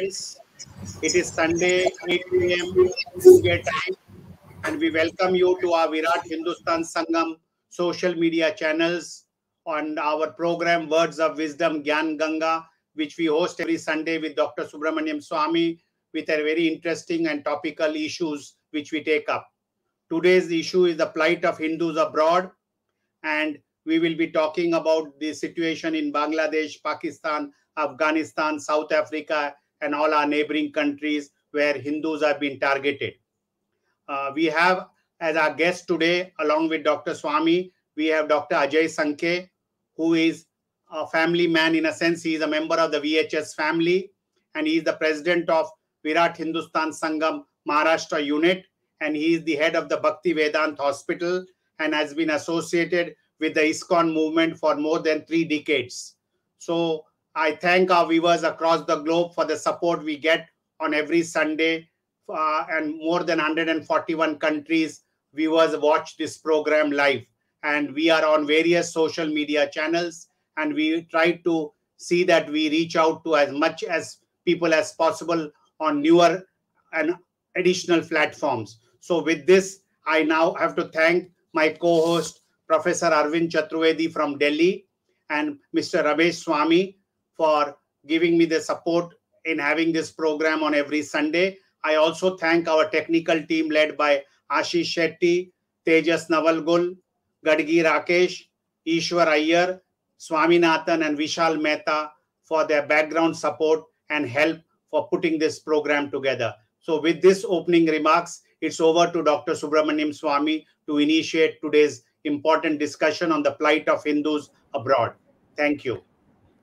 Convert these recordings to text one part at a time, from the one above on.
Friends. It is Sunday, 8 p.m. India time, and we welcome you to our Virat Hindustan Sangam social media channels on our program Words of Wisdom Gyan Ganga, which we host every Sunday with Dr. Subramanian Swamy with a very interesting and topical issues which we take up. Today's issue is the plight of Hindus abroad, and we will be talking about the situation in Bangladesh, Pakistan, Afghanistan, South Africa, and all our neighboring countries where Hindus have been targeted. Uh, we have as our guest today, along with Dr. Swamy, we have Dr. Ajay Sankhe, who is a family man in a sense. He is a member of the VHS family, and he is the president of Virat Hindustan Sangam Maharashtra unit, and he is the head of the Bhakti Vedant Hospital and has been associated with the ISKCON movement for more than three decades. So I thank our viewers across the globe for the support we get on every Sunday. Uh, and more than 141 countries, viewers watch this program live. And we are on various social media channels, and we try to see that we reach out to as much as people as possible on newer and additional platforms. So, with this, I now have to thank my co host, Professor Arvind Chaturvedi from Delhi, and Mr. Ramesh Swami for giving me the support in having this program on every Sunday. I also thank our technical team led by Ashish Shetty, Tejas Navalgul, Gadgi Rakesh, Ishwar Iyer, Swaminathan, and Vishal Mehta for their background support and help for putting this program together. So, with this opening remarks, it's over to Dr. Subramanian Swamy to initiate today's important discussion on the plight of Hindus abroad. Thank you.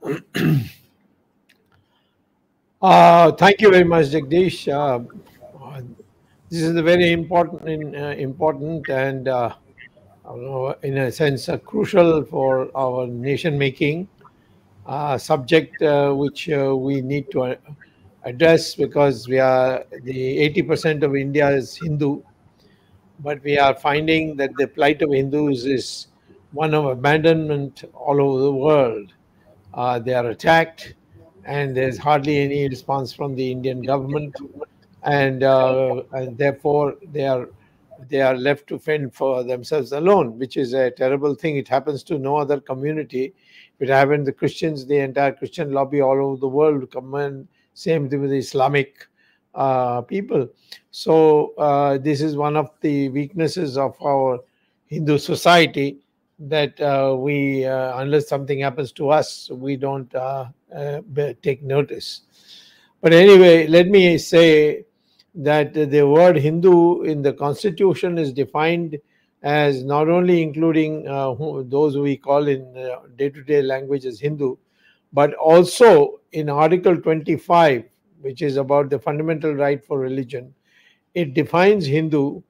uh, thank you very much, Jagdish. Uh, this is a very important, uh, important and uh, in a sense crucial for our nation making uh, subject uh, which we need to address because we are the 80% of India is Hindu, but we are finding that the plight of Hindus is one of abandonment all over the world. Uh, they are attacked, and there's hardly any response from the Indian government, and, uh, and therefore they are they are left to fend for themselves alone, which is a terrible thing. It happens to no other community. It happened the Christians, the entire Christian lobby all over the world come in. Same thing with the Islamic uh, people. So uh, this is one of the weaknesses of our Hindu society that uh, we, uh, unless something happens to us, we don't uh, uh, take notice. But anyway, let me say that the word Hindu in the constitution is defined as not only including uh, who, those we call in day to day language as Hindu, but also in Article 25, which is about the fundamental right for religion, it defines Hindu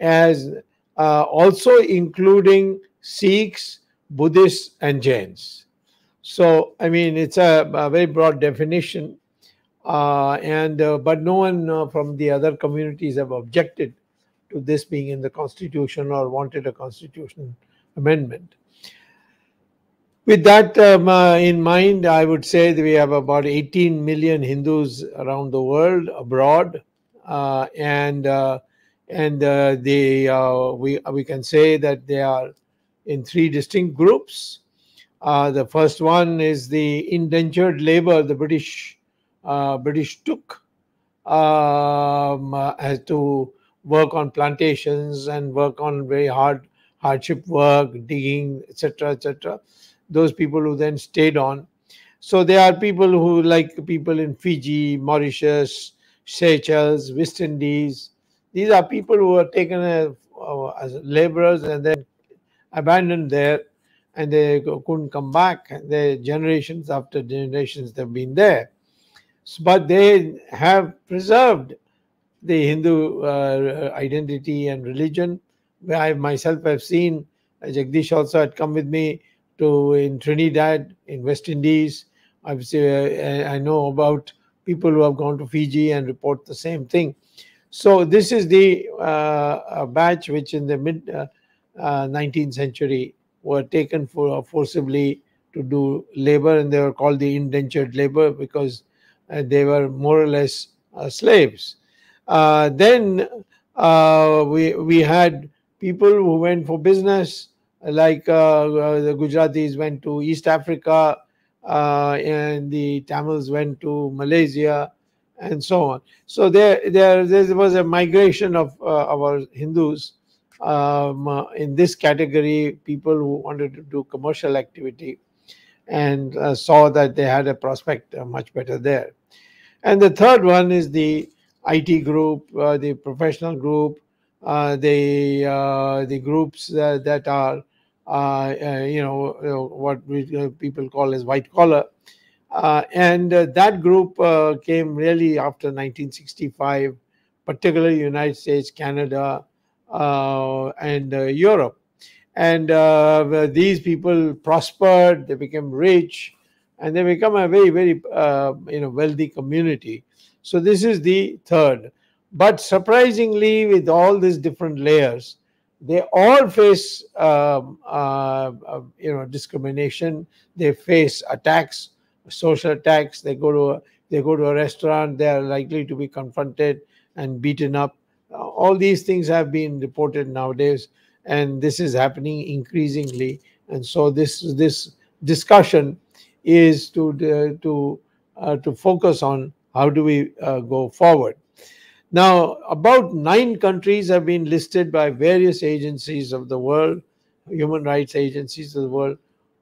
as uh, also including Sikhs, Buddhists, and Jains. So, I mean, it's a, a very broad definition uh, and uh, but no one uh, from the other communities have objected to this being in the constitution or wanted a constitution amendment. With that um, uh, in mind, I would say that we have about 18 million Hindus around the world, abroad, uh, and uh, and they we we can say that they are in three distinct groups. the first one is the indentured labor, the British uh, British took um, uh, to work on plantations and work on very hard hardship work, digging, etc., etc. Those people who then stayed on. So there are people who, like people in Fiji, Mauritius, Seychelles, West Indies. These are people who were taken as, uh, as laborers and then abandoned there, and they couldn't come back. The generations after generations they've been there but they have preserved the Hindu uh, identity and religion. I myself have seen uh, Jagdish also had come with me to in Trinidad, in West Indies. I've uh, I know about people who have gone to Fiji and report the same thing. So this is the uh, batch which in the mid 19th uh, century were taken for forcibly to do labor, and they were called the indentured labor because and they were more or less uh, slaves. Uh, then uh, we we had people who went for business, like the Gujaratis went to East Africa, and the Tamils went to Malaysia, and so on. So there, there, there was a migration of uh, our Hindus um, uh, in this category, people who wanted to do commercial activity and uh, saw that they had a prospect much better there. And the third one is the IT group, uh, the professional group, uh, the uh, the groups that are you know what we, people call as white collar, and that group came really after 1965, particularly United States, Canada, and Europe. And uh, these people prospered they became rich and they become a very very uh, you know wealthy community. So this is the third. But surprisingly with all these different layers they all face um, uh, uh, you know discrimination. They face attacks social attacks. They go to a, they go to a restaurant. They are likely to be confronted and beaten up. uh, all these things have been reported nowadays and this is happening increasingly and so this this discussion is to uh, to uh, to focus on how do we uh, go forward. Now, about nine countries have been listed by various agencies of the world, human rights agencies of the world,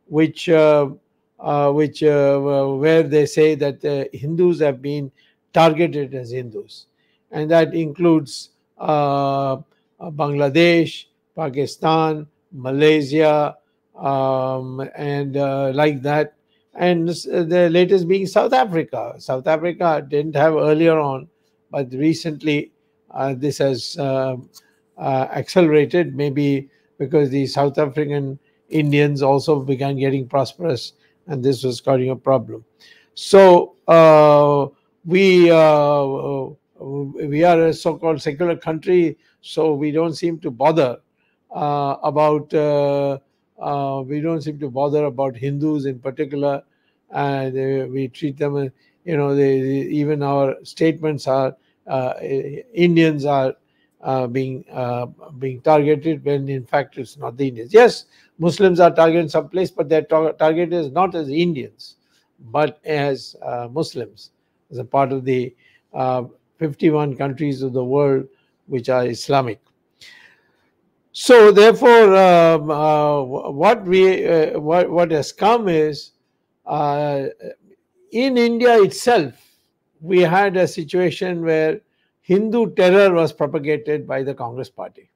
which uh, uh, which uh, where they say that Hindus have been targeted as Hindus, and that includes Bangladesh, Pakistan, Malaysia, um, and like that and the latest being South Africa. South Africa didn't have earlier on, but recently uh, this has uh, uh, accelerated, maybe because the South African Indians also began getting prosperous, and this was causing a problem. So uh, we uh, we are a so-called secular country, so we don't seem to bother uh, about uh, we don't seem to bother about Hindus in particular. and we treat them, you know, they, even our statements are uh, Indians are uh, being uh, being targeted when in fact it's not the Indians. Yes, Muslims are targeted some place, but their tar- target is not as Indians, but as uh, Muslims, as a part of the uh, 51 countries of the world which are Islamic. So therefore, um, uh, what we uh, what what has come is uh, in India itself, we had a situation where Hindu terror was propagated by the Congress party.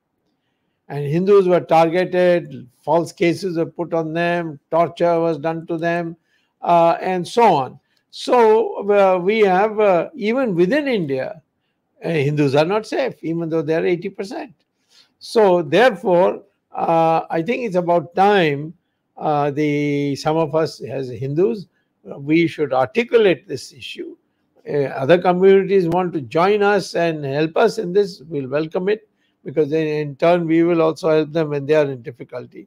And Hindus were targeted, false cases were put on them, torture was done to them, uh, and so on. So uh, we have, uh, even within India, Hindus are not safe, even though they are 80%. So therefore, uh, I think it's about time uh, the some of us as Hindus we should articulate this issue. Uh, other communities want to join us and help us in this. We'll welcome it because then in turn we will also help them when they are in difficulty.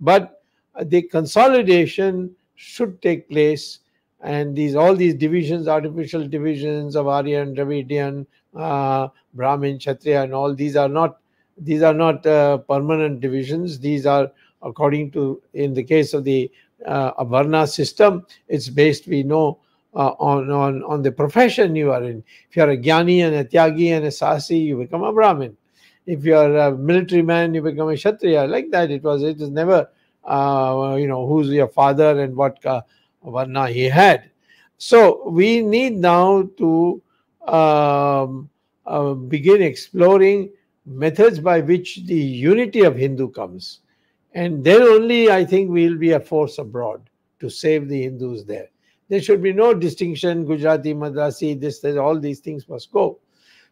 But uh, the consolidation should take place and these all these divisions artificial divisions of aryan dravidian uh, brahmin kshatriya and all these are not these are not uh, permanent divisions. These are according to, in the case of the uh, Avarna system, it's based, we know, uh, on, on, on the profession you are in. If you are a Jnani and a Tyagi and a Sasi, you become a Brahmin. If you are a military man, you become a Kshatriya. Like that, it was, it is never, uh, you know, who's your father and what uh, Varna he had. So we need now to um, uh, begin exploring methods by which the unity of Hindu comes. And then only I think we will be a force abroad to save the Hindus there. There should be no distinction, Gujarati, Madrasi, this, this all these things must go.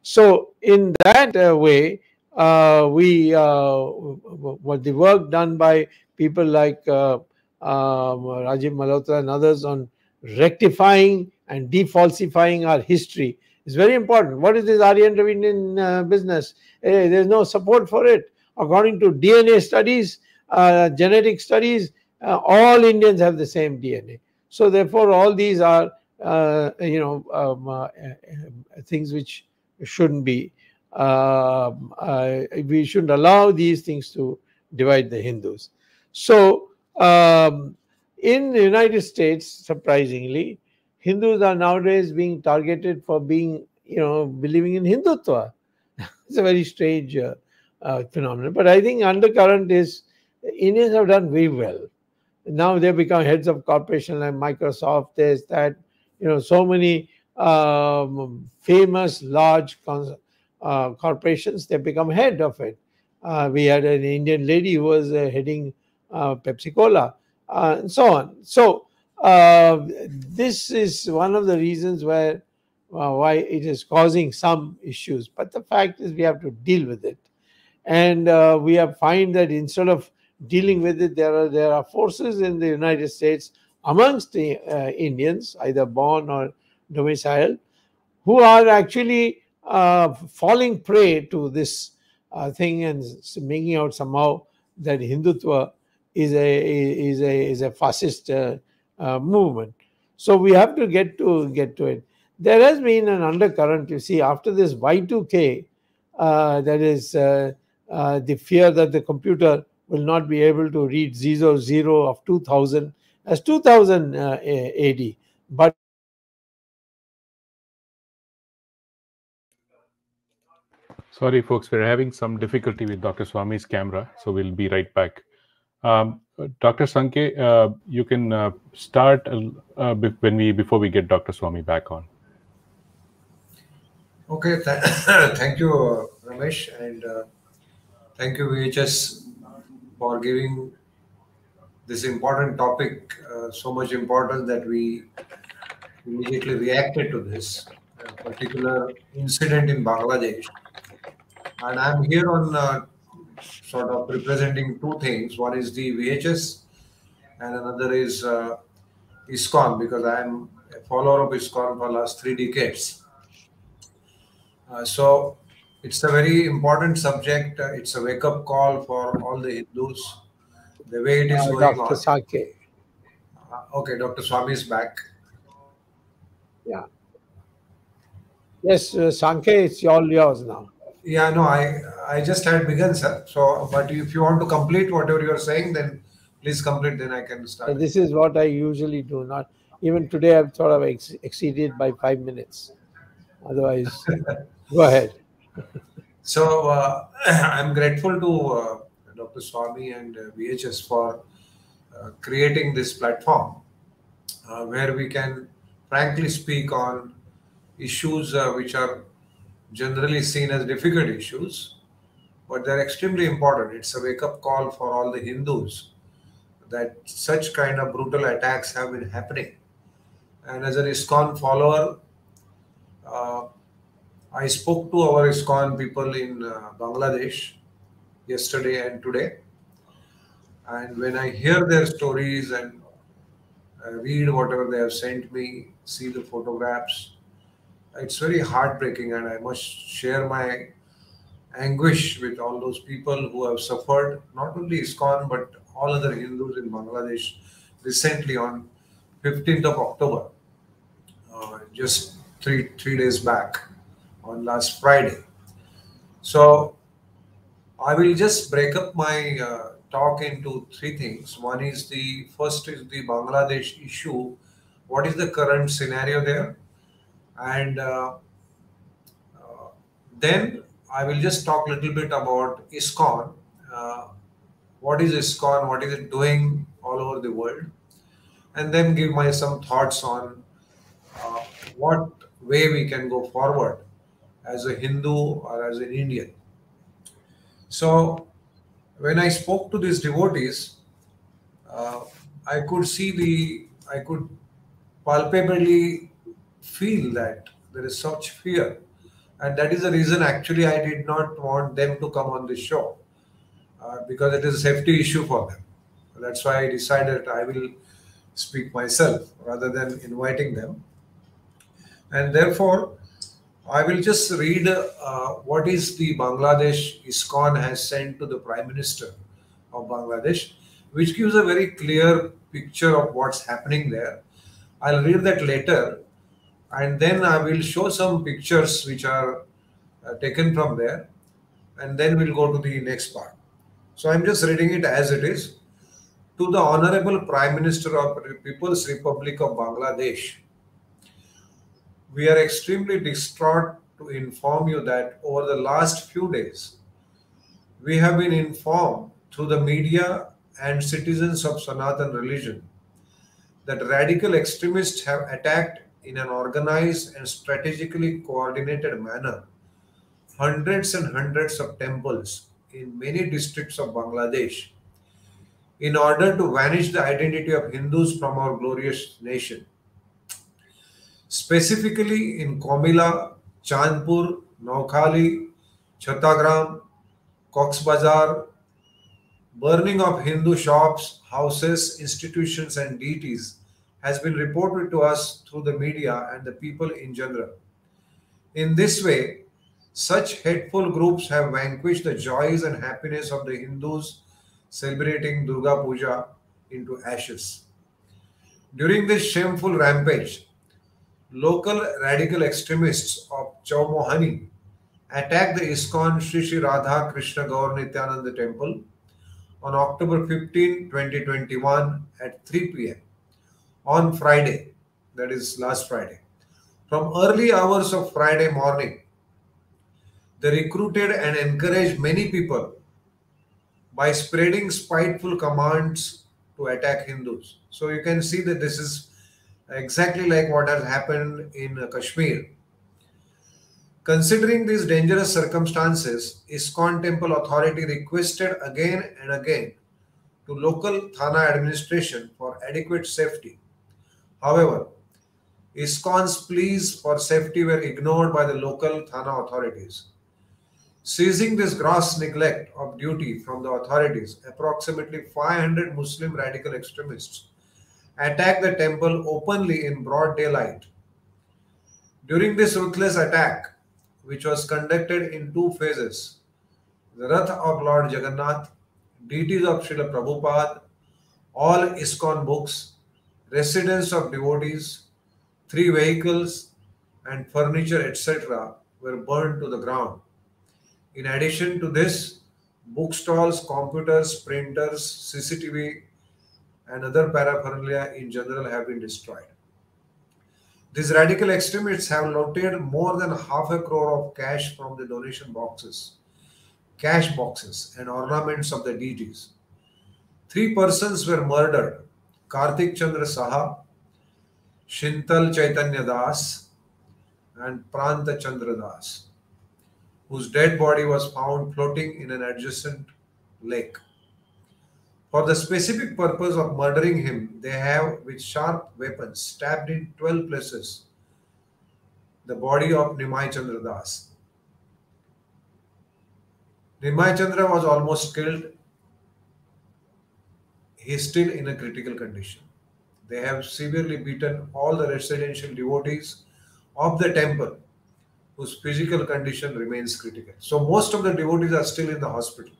So, in that uh, way, uh, we uh, what the work done by people like uh, Rajiv Malhotra and others on rectifying and defalsifying our history is very important. What is this Aryan Dravidian uh, business? Hey, there's no support for it. According to DNA studies, uh, genetic studies, uh, all Indians have the same DNA. So therefore, all these are uh, you know, um, uh, things which shouldn't be. Um, uh, we shouldn't allow these things to divide the Hindus. So, um, in the United States, surprisingly, Hindus are nowadays being targeted for being, you know, believing in Hindutva. it's a very strange uh, uh, phenomenon. But I think undercurrent is Indians have done very well. Now they become heads of corporation like Microsoft. There's that, you know, so many um, famous large uh, corporations. They become head of it. Uh, we had an Indian lady who was uh, heading Pepsi Cola, uh, and so on. So uh, this is one of the reasons where why it is causing some issues. But the fact is, we have to deal with it, and we have find that instead of dealing with it, there are there are forces in the United States amongst the Indians, either born or domiciled, who are actually falling prey to this uh, thing and making out somehow that Hindutva is a is a is a fascist uh, uh, movement. So we have to get to get to it. There has been an undercurrent. You see, after this Y2K, uh, that is uh, uh, the fear that the computer will not be able to read zero zero of 2000 as 2000 AD, but Sorry, folks, we're having some difficulty with Dr. Swamy's camera, so we'll be right back. Um, Dr. Sankhe, uh, you can uh, start uh, when we before we get Dr. Swamy back on. Okay, th thank you, Ramesh, and uh, thank you, VHS, for giving this important topic uh, so much important that we immediately reacted to this particular incident in Bangladesh and I'm here on uh, sort of representing two things. One is the VHS, and another is uh, ISKCON because I'm a follower of ISKCON for the last three decades. Uh, so it's a very important subject. Uh, it's a wake-up call for all the Hindus. The way it is uh, going Dr. on. Sake. Uh, okay, Dr. Swamy is back. Yeah. Yes, uh, it's all yours now. Yeah, no, I I just had begun, sir. So, but if you want to complete whatever you are saying, then please complete. Then I can start. This is what I usually do. Not even today. I've sort of ex exceeded by five minutes. Otherwise, go ahead. so uh, I'm grateful to uh, Dr. Swamy and uh, VHS for uh, creating this platform uh, where we can frankly speak on issues uh, which are generally seen as difficult issues, but they're extremely important. It's a wake up call for all the Hindus that such kind of brutal attacks have been happening. And as an ISKCON follower, uh, I spoke to our ISKCON people in uh, Bangladesh yesterday and today. And when I hear their stories and uh, read whatever they have sent me, see the photographs, it's very heartbreaking, and I must share my anguish with all those people who have suffered, not only ISKCON, but all other Hindus in Bangladesh recently on 15th of October, uh, just three, three days back on last Friday. So I will just break up my uh, talk into three things. One is the first is the Bangladesh issue. What is the current scenario there? And uh, uh, then I will just talk a little bit about ISKCON. Uh, what is ISKCON? What is it doing all over the world? And then give my some thoughts on uh, what way we can go forward as a Hindu or as an Indian. So when I spoke to these devotees, uh, I could see the, I could palpably feel that there is such fear. And that is the reason actually I did not want them to come on the show uh, because it is a safety issue for them. That's why I decided I will speak myself rather than inviting them. And therefore, I will just read uh, what is the Bangladesh ISKCON has sent to the Prime Minister of Bangladesh, which gives a very clear picture of what's happening there. I'll read that later and then I will show some pictures which are uh, taken from there, and then we'll go to the next part. So I'm just reading it as it is. To the Honorable Prime Minister of People's Republic of Bangladesh, we are extremely distraught to inform you that over the last few days, we have been informed through the media and citizens of Sanatan religion that radical extremists have attacked in an organized and strategically coordinated manner hundreds and hundreds of temples in many districts of Bangladesh in order to vanish the identity of Hindus from our glorious nation. Specifically in Comilla, Chandpur, Noakhali, Chhattagram, Cox Bazar, burning of Hindu shops, houses, institutions, and deities has been reported to us through the media and the people in general. In this way, such hateful groups have vanquished the joys and happiness of the Hindus celebrating Durga Puja into ashes. During this shameful rampage, local radical extremists of Chowmohani attacked the ISKCON Sri Sri Radha Krishna Gaur Nityananda temple on October 15, 2021 at 3 p.m. on Friday, that is last Friday. From early hours of Friday morning, they recruited and encouraged many people by spreading spiteful commands to attack Hindus. So you can see that this is exactly like what has happened in Kashmir. Considering these dangerous circumstances, ISKCON Temple Authority requested again and again to local Thana administration for adequate safety. However, ISKCON's pleas for safety were ignored by the local Thana authorities. Seizing this gross neglect of duty from the authorities, approximately 500 Muslim radical extremists attacked the temple openly in broad daylight. During this ruthless attack, which was conducted in two phases. The Rath of Lord Jagannath, deities of Srila Prabhupada, all ISKCON books, residence of devotees, three vehicles, and furniture, etc., were burned to the ground. In addition to this, bookstalls, computers, printers, CCTV, and other paraphernalia in general have been destroyed. These radical extremists have looted more than half a crore of cash from the donation boxes, cash boxes, and ornaments of the deities. Three persons were murdered Kartik Chandra Saha, Shintal Chaitanya Das, and Pranta Chandra Das, whose dead body was found floating in an adjacent lake. For the specific purpose of murdering him, they have, with sharp weapons, stabbed in 12 places the body of Nimai Chandra Das. Nimai Chandra was almost killed. Is still in a critical condition. They have severely beaten all the residential devotees of the temple whose physical condition remains critical. So, most of the devotees are still in the hospital.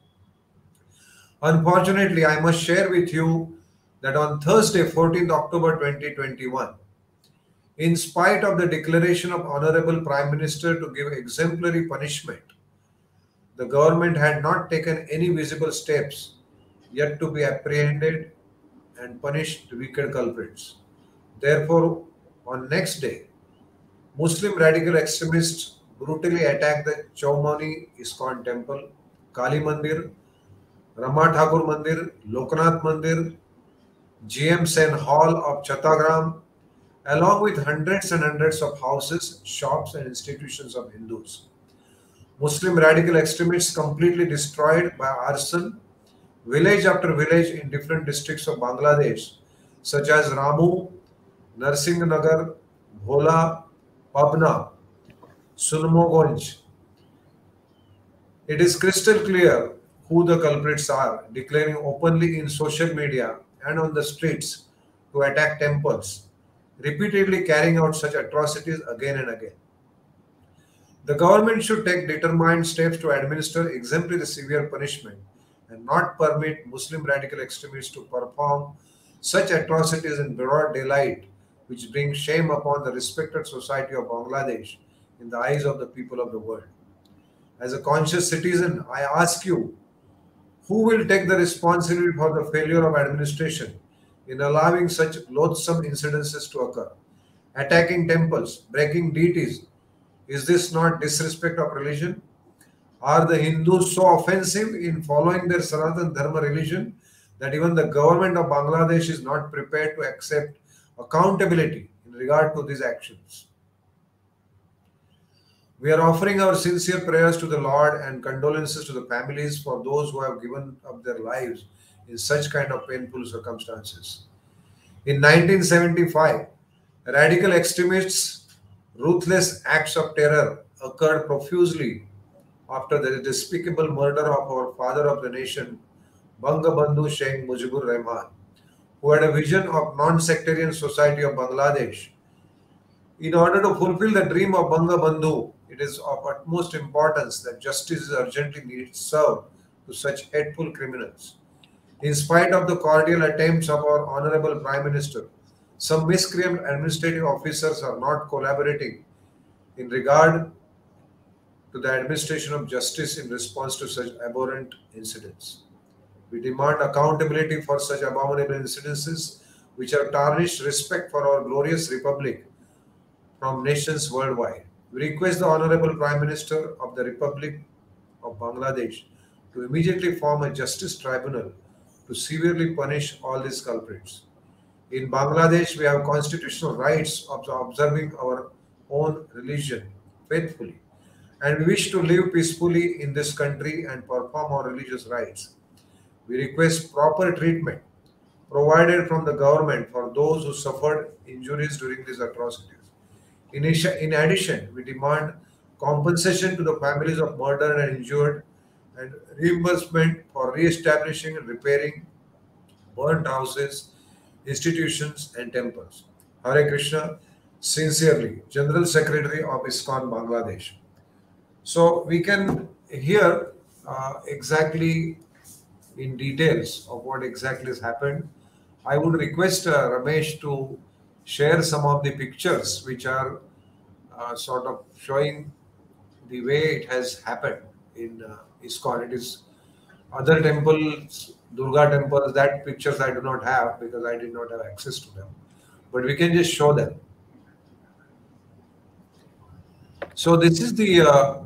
Unfortunately, I must share with you that on Thursday, 14th October 2021, in spite of the declaration of Honorable Prime Minister to give exemplary punishment, the government had not taken any visible steps yet to be apprehended and punished wicked culprits. Therefore, on next day, Muslim radical extremists brutally attacked the Chaumani ISKCON temple, Kali Mandir, Rama Thakur Mandir, Loknath Mandir, GM Sen Hall of Chhattagram, along with hundreds and hundreds of houses, shops, and institutions of Hindus. Muslim radical extremists completely destroyed by arson village after village in different districts of Bangladesh, such as Ramu, Narsingh Nagar, Bhola, Pabna, Sunamganj. It is crystal clear who the culprits are, declaring openly in social media and on the streets to attack temples, repeatedly carrying out such atrocities again and again. The government should take determined steps to administer exemplary severe punishment and not permit Muslim radical extremists to perform such atrocities in broad daylight which brings shame upon the respected society of Bangladesh in the eyes of the people of the world. As a conscious citizen, I ask you, who will take the responsibility for the failure of administration in allowing such loathsome incidences to occur? Attacking temples, breaking deities, is this not disrespect of religion? Are the Hindus so offensive in following their Sanatan Dharma religion that even the government of Bangladesh is not prepared to accept accountability in regard to these actions? We are offering our sincere prayers to the Lord and condolences to the families for those who have given up their lives in such kind of painful circumstances. In 1975, radical extremists' ruthless acts of terror occurred profusely after the despicable murder of our father of the nation, Bangabandhu Sheikh Mujibur Rahman, who had a vision of non-sectarian society of Bangladesh. In order to fulfill the dream of Bangabandhu, it is of utmost importance that justice is urgently needed served to such hateful criminals. In spite of the cordial attempts of our Honorable Prime Minister, some miscreant administrative officers are not collaborating in regard to the administration of justice in response to such abhorrent incidents. We demand accountability for such abominable incidences which have tarnished respect for our glorious republic from nations worldwide. We request the Honorable Prime Minister of the Republic of Bangladesh to immediately form a justice tribunal to severely punish all these culprits. In Bangladesh, we have constitutional rights of observing our own religion faithfully, and we wish to live peacefully in this country and perform our religious rites. We request proper treatment provided from the government for those who suffered injuries during these atrocities. In, in addition, we demand compensation to the families of murdered and injured and reimbursement for re-establishing and repairing burnt houses, institutions and temples. Hare Krishna, sincerely, General Secretary of ISKCON Bangladesh. So we can hear uh, exactly in details of what exactly has happened. I would request uh, Ramesh to share some of the pictures which are uh, sort of showing the way it has happened in uh, ISKCON. It is other temples, Durga temples, that pictures I do not have because I did not have access to them. But we can just show them. So this is the uh,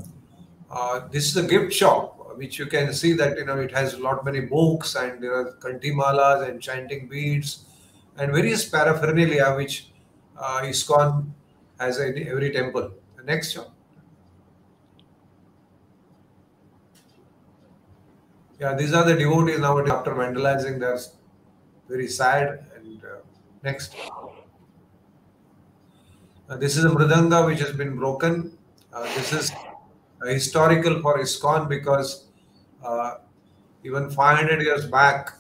uh, this is a gift shop, which you can see that you know it has a lot many books and there are kantimalas and chanting beads and various paraphernalia which uh, ISKCON has in every temple. The next shop. Yeah, these are the devotees now after vandalizing. They're very sad. And uh, next. Uh, this is a mridanga which has been broken. Uh, this is historical for ISKCON because uh, even 500 years back,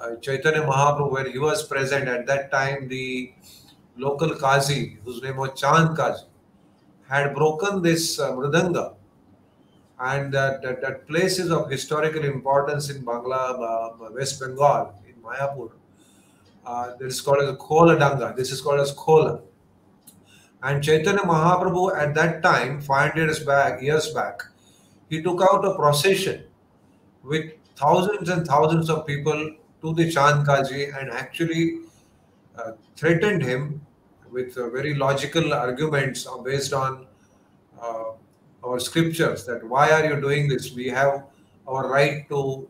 uh, Chaitanya Mahaprabhu, when he was present at that time, the local Kazi, whose name was Chand Kazi, had broken this uh. And that, that, that, place is of historical importance in Bangla, uh, West Bengal, in Mayapur. Uh, this is called as Khola Danga. This is called as Khola. And Chaitanya Mahaprabhu at that time, 500 years back, years back, he took out a procession with thousands and thousands of people to the Chand Kaji and actually uh, threatened him with uh, very logical arguments based on uh, our scriptures that why are you doing this? We have our right to,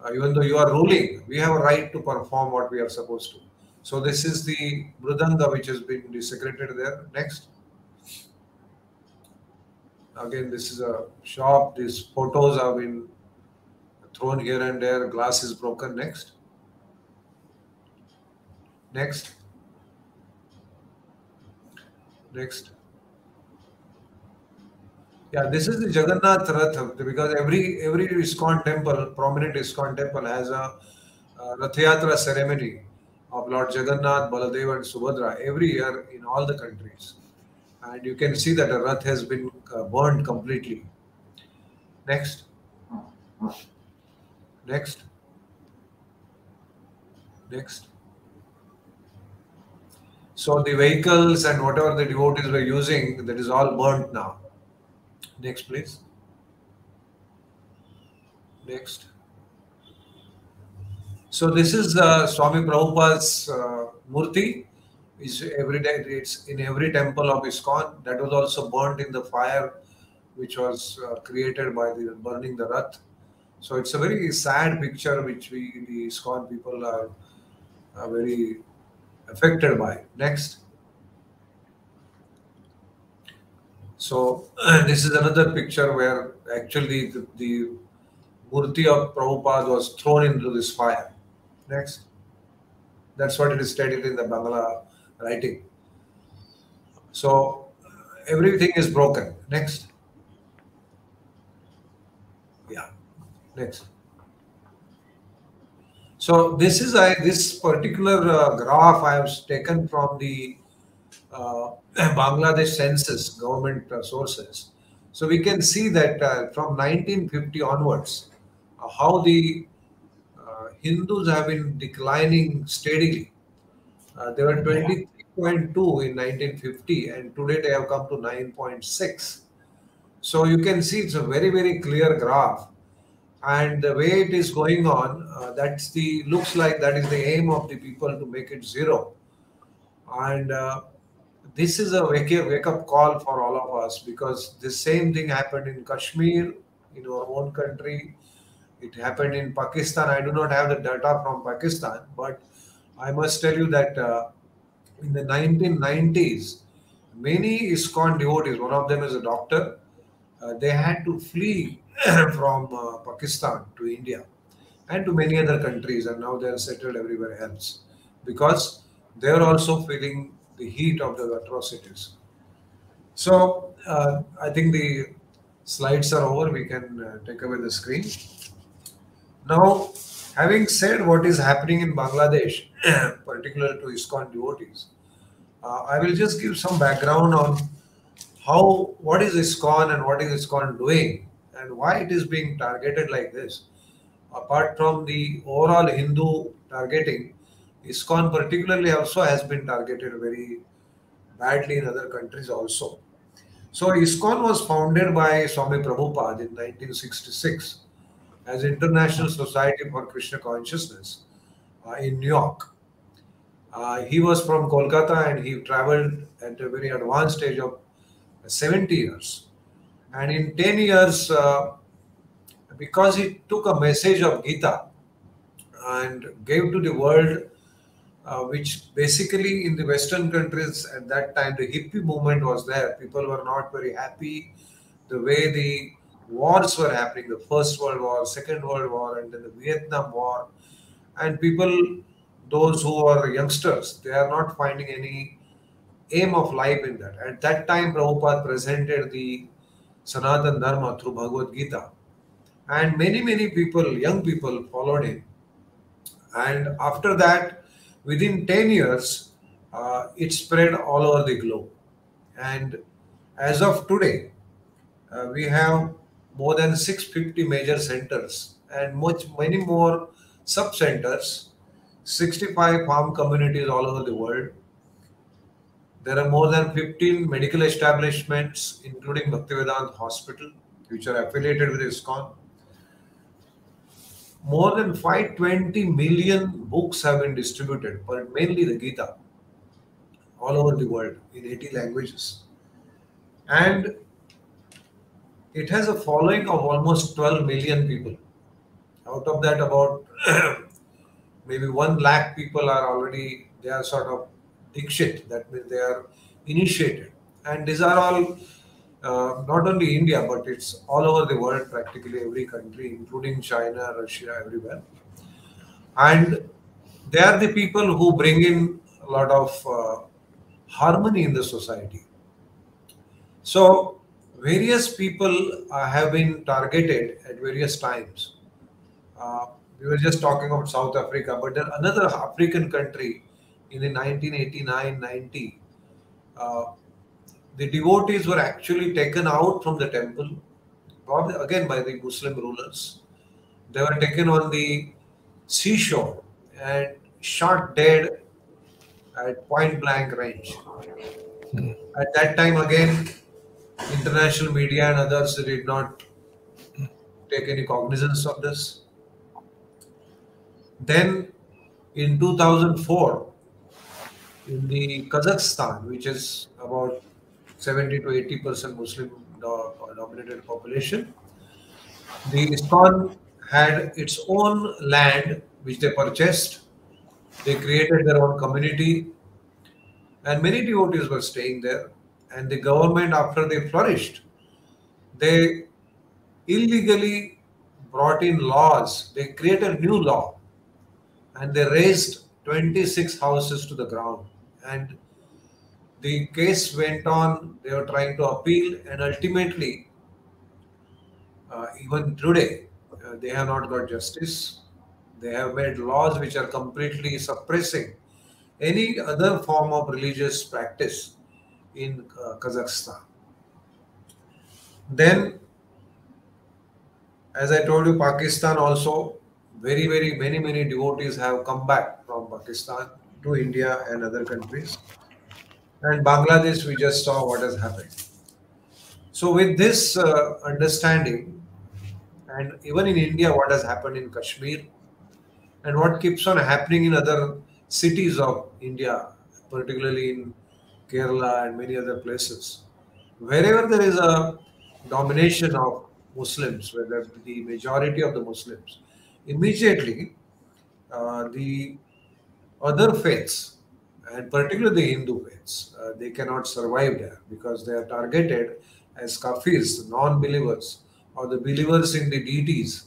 uh, even though you are ruling, we have a right to perform what we are supposed to. So this is the Mridanga which has been desecrated there. Next. Again, this is a shop. These photos have been thrown here and there. Glass is broken. Next. Next. Next. Yeah, this is the Jagannath Rath because every every ISKCON temple, prominent ISKCON temple, has a, a Rath Yatra ceremony of Lord Jagannath, Baladev, and Subhadra every year in all the countries, and you can see that the Rath has been uh, burned completely. Next. Next. Next. So the vehicles and whatever the devotees were using, that is all burnt now. Next, please. Next. So this is uh, Swami Prabhupada's uh, murti. Is every day it's in every temple of ISKCON. That was also burnt in the fire, which was uh, created by the burning the Rath. So it's a very sad picture, which we the ISKCON people are, are very affected by. Next. So this is another picture where actually the, the murti of Prabhupada was thrown into this fire. Next. That's what it is stated in the Bangla writing. So everything is broken. Next. Yeah. Next. So this is a, this particular uh, graph I have taken from the uh, Bangladesh census government uh, sources. So we can see that uh, from 1950 onwards, uh, how the Hindus have been declining steadily. they were 23.2 in 1950 and today they have come to 9.6. So you can see it's a very, very clear graph and the way it is going on uh, that's the looks like that is the aim of the people to make it zero and uh, this is a wake, wake up call for all of us because the same thing happened in kashmir in our own country it happened in pakistan i do not have the data from pakistan but i must tell you that uh, in the 1990s many iskcon devotees one of them is a doctor uh, they had to flee from uh, Pakistan to India and to many other countries, and now they are settled everywhere else because they are also feeling the heat of the atrocities. So uh, I think the slides are over. We can uh, take away the screen. Now, having said what is happening in Bangladesh, particular to ISKCON devotees, uh, I will just give some background on how what is ISKCON and what is ISKCON doing and why it is being targeted like this. Apart from the overall Hindu targeting, ISKCON particularly also has been targeted very badly in other countries also. So ISKCON was founded by Swami Prabhupada in 1966 as International Society for Krishna Consciousness uh, in New York. Uh, he was from Kolkata and he traveled at a very advanced age of 70 years. And in 10 years, uh, because he took a message of Gita and gave to the world, uh, which basically in the Western countries at that time, the hippie movement was there. People were not very happy the way the wars were happening the First World War, Second World War, and then the Vietnam War. And people, those who are youngsters, they are not finding any aim of life in that. At that time, Prabhupada presented the Sanatan Dharma through Bhagavad Gita. And many, many people, young people, followed him. And after that, within 10 years, uh, it spread all over the globe. And as of today, uh, we have more than 650 major centers and much many more sub centers, 65 farm communities all over the world, there are more than 15 medical establishments, including Bhaktivedanta Hospital, which are affiliated with ISKCON. More than 520 million books have been distributed, but mainly the Gita, all over the world in 80 languages. And it has a following of almost 12 million people. Out of that, about maybe 1 lakh people are already, they are sort of Dikshit, that means they are initiated. And these are all uh, not only India, but it's all over the world, practically every country, including China, Russia, everywhere. And they are the people who bring in a lot of uh, harmony in the society. So, various people uh, have been targeted at various times. Uh, we were just talking about South Africa, but then another African country in the 1989-90, uh, the devotees were actually taken out from the temple, probably again by the Muslim rulers. They were taken on the seashore and shot dead at point blank range. At that time, again, international media and others did not take any cognizance of this. Then in 2004, in the Kazakhstan, which is about 70 to 80 percent Muslim dominated population, the ISKCON had its own land which they purchased. They created their own community, and many devotees were staying there. And the government, after they flourished, they illegally brought in laws. They created a new law, and they raised 26 houses to the ground. And the case went on. They were trying to appeal, and ultimately, uh, even today, uh, they have not got justice. They have made laws which are completely suppressing any other form of religious practice in uh, Kazakhstan. Then, as I told you, Pakistan also very, very many, many devotees have come back from Pakistan to India and other countries. And Bangladesh, we just saw what has happened. So, with this uh, understanding, and even in India, what has happened in Kashmir, and what keeps on happening in other cities of India, particularly in Kerala and many other places. Wherever there is a domination of Muslims, whether the majority of the Muslims, immediately uh, the other faiths, and particularly the Hindu faiths, uh, they cannot survive there because they are targeted as kafirs, non believers, or the believers in the deities.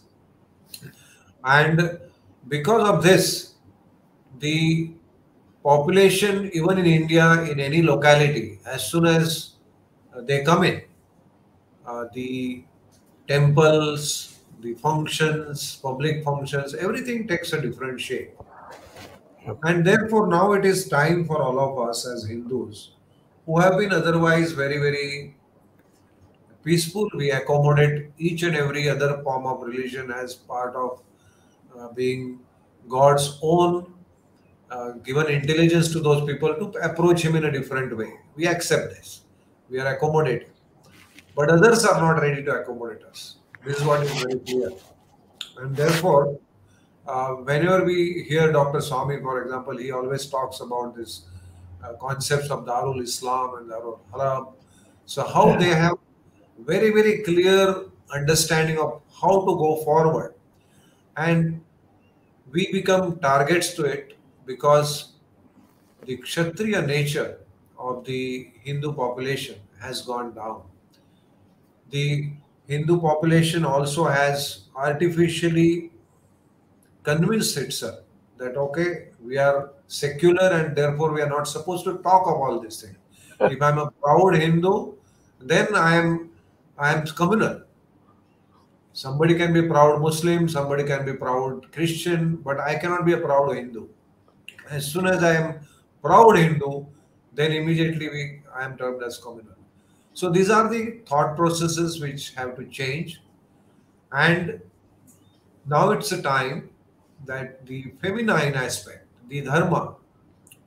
And because of this, the population, even in India, in any locality, as soon as uh, they come in, uh, the temples, the functions, public functions, everything takes a different shape. And therefore, now it is time for all of us as Hindus who have been otherwise very, very peaceful. We accommodate each and every other form of religion as part of uh, being God's own uh, given intelligence to those people to approach Him in a different way. We accept this. We are accommodating. But others are not ready to accommodate us. This is what is very clear. And therefore, uh, whenever we hear Dr. Swamy, for example, he always talks about this uh, concepts of Darul Islam and Darul Haram. So, how yeah. they have very, very clear understanding of how to go forward. And we become targets to it because the Kshatriya nature of the Hindu population has gone down. The Hindu population also has artificially convinced itself that okay, we are secular and therefore we are not supposed to talk of all these things. if I'm a proud Hindu, then I am I am communal. Somebody can be proud Muslim, somebody can be proud Christian, but I cannot be a proud Hindu. As soon as I am proud Hindu, then immediately we, I am termed as communal. So these are the thought processes which have to change. And now it's a time that the feminine aspect, the dharma,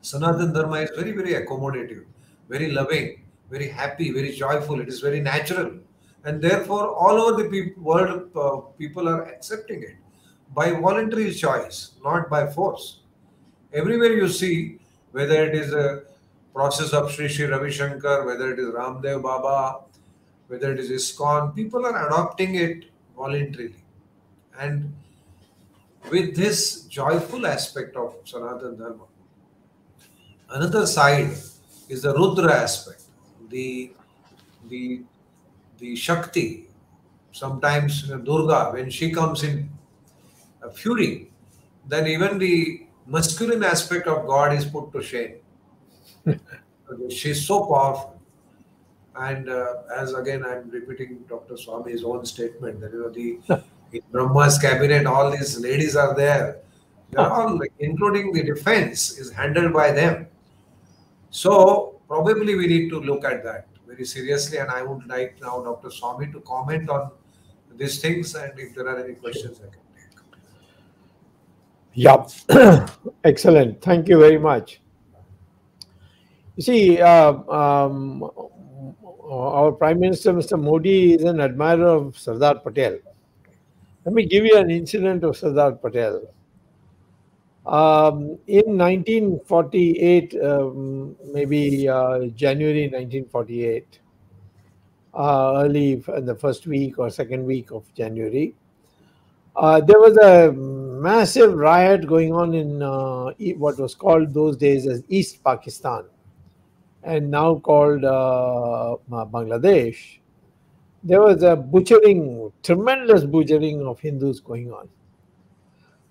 Sanatan dharma is very, very accommodative, very loving, very happy, very joyful. It is very natural and therefore all over the world uh, people are accepting it by voluntary choice not by force everywhere you see whether it is a process of Sri Sri Ravi Shankar whether it is Ramdev Baba whether it is ISKCON people are adopting it voluntarily. And with this joyful aspect of Sanatana Dharma another side is the Rudra aspect the the the Shakti, sometimes Durga, when she comes in a fury, then even the masculine aspect of God is put to shame. She's so powerful. And uh, as again, I'm repeating Dr. Swamy's own statement that you know the in Brahma's cabinet, all these ladies are there. They're all, including the defense, is handled by them. So probably we need to look at that very seriously. And I would like now Dr. Swamy to comment on these things and if there are any questions I can. Yeah, excellent. Thank you very much. You see, uh, um, our Prime Minister, Mr. Modi, is an admirer of Sardar Patel. Let me give you an incident of Sardar Patel. Um, in 1948, um, maybe uh, January 1948, uh, early in the first week or second week of January, uh, there was a massive riot going on in uh, what was called those days as East Pakistan and now called uh, Bangladesh. There was a butchering, tremendous butchering of Hindus going on.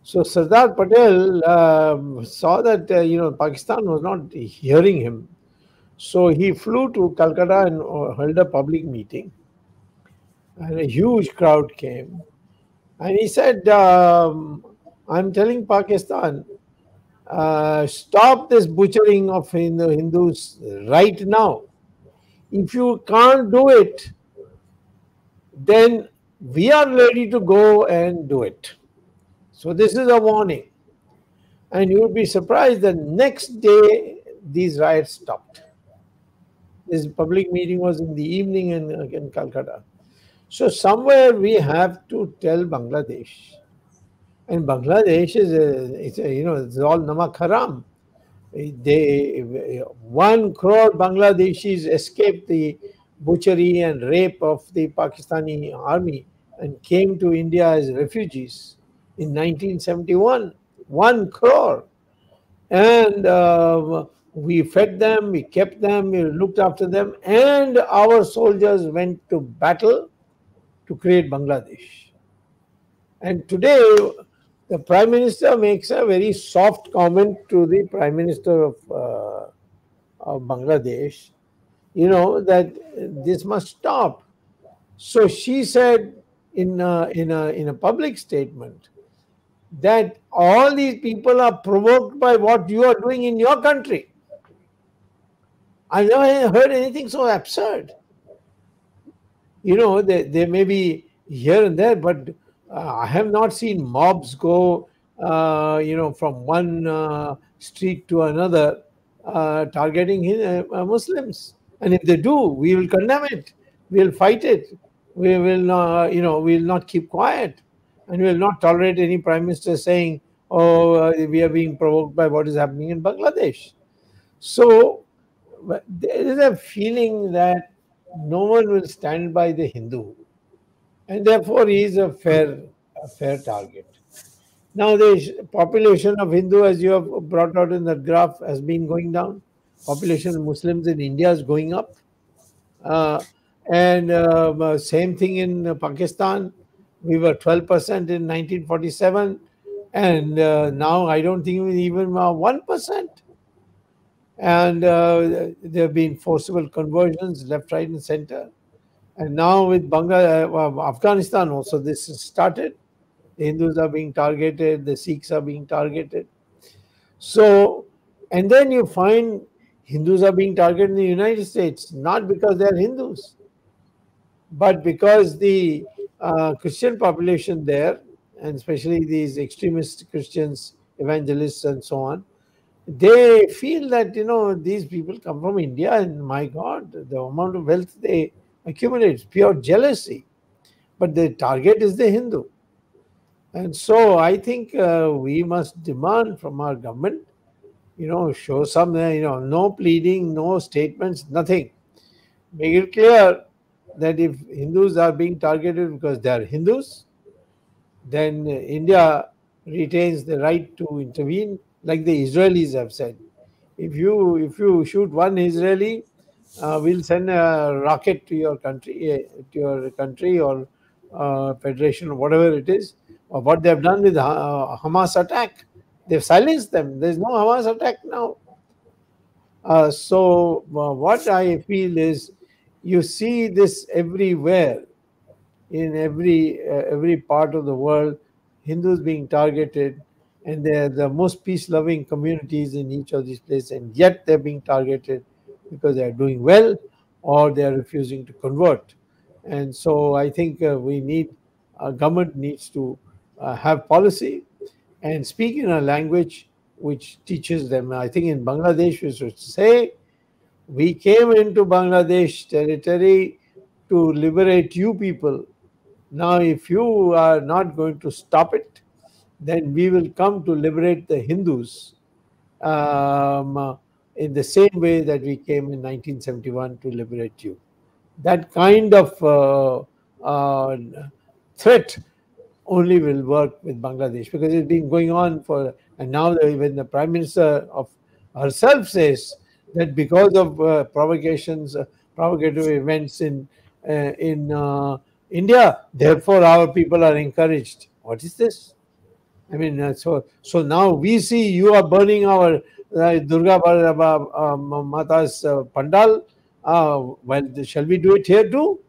So Sardar Patel um, saw that uh, you know Pakistan was not hearing him, so he flew to Calcutta and uh, held a public meeting, and a huge crowd came, and he said, um, "I'm telling Pakistan, uh, stop this butchering of Hindu, Hindus right now. If you can't do it, then we are ready to go and do it." So this is a warning. And you will be surprised the next day these riots stopped. This public meeting was in the evening in, in Calcutta. So somewhere we have to tell Bangladesh. And Bangladesh is a, it's a, you know, it's all namak haram. They, one crore Bangladeshis escaped the butchery and rape of the Pakistani army and came to India as refugees in 1971, one crore. And uh, we fed them, we kept them, we looked after them, and our soldiers went to battle to create Bangladesh. And today, the Prime Minister makes a very soft comment to the Prime Minister of, uh, of Bangladesh, you know, that this must stop. So she said in a, in a, in a public statement that all these people are provoked by what you are doing in your country. I've never heard anything so absurd. You know, they, they may be here and there, but I have not seen mobs go, uh, you know, from one uh, street to another uh, targeting uh, Muslims. And if they do, we will condemn it. We will fight it. We will, you know, we will not keep quiet and we will not tolerate any prime minister saying, oh, uh, we are being provoked by what is happening in Bangladesh. So there is a feeling that no one will stand by the Hindu, and therefore he is a fair, a fair target. Now the population of Hindu, as you have brought out in that graph, has been going down. Population of Muslims in India is going up. Uh, and uh, same thing in Pakistan we were 12% in 1947 and uh, now i don't think even uh, 1% and uh, there have been forcible conversions left right and center and now with Bangladesh, uh, afghanistan also this has started. The hindus are being targeted the sikhs are being targeted. So and then you find hindus are being targeted in the united states not because they are hindus but because the uh, Christian population there, and especially these extremist Christians, evangelists, and so on, they feel that you know these people come from India, and my God, the amount of wealth they accumulate, pure jealousy. But the target is the Hindu, and so I think uh, we must demand from our government, you know, show some, you know, no pleading, no statements, nothing. Make it clear that if Hindus are being targeted because they are Hindus, then India retains the right to intervene, like the Israelis have said. If you if you shoot one Israeli, uh, we'll send a rocket to your country, uh, to your country or uh, federation or whatever it is. Or what they have done with uh, Hamas attack, they've silenced them. There's no Hamas attack now. Uh, so uh, what I feel is you see this everywhere in every every part of the world hindus being targeted and they're the most peace loving communities in each of these places and yet they're being targeted because they're doing well or they're refusing to convert. And so i think uh, we need uh, government needs to uh, have policy and speak in a language which teaches them. I think in bangladesh we should say We came into Bangladesh territory to liberate you people. Now, if you are not going to stop it, then we will come to liberate the Hindus. Um, in the same way that we came in 1971 to liberate you. That kind of uh, uh, threat only will work with Bangladesh because it's been going on for, and now when the Prime Minister of herself says that because of uh, provocations, uh, provocative events in uh, in uh, India, therefore our people are encouraged. What is this? I mean, so so now we see you are burning our Durga uh, Mata's uh, pandal. Uh, well, shall we do it here too?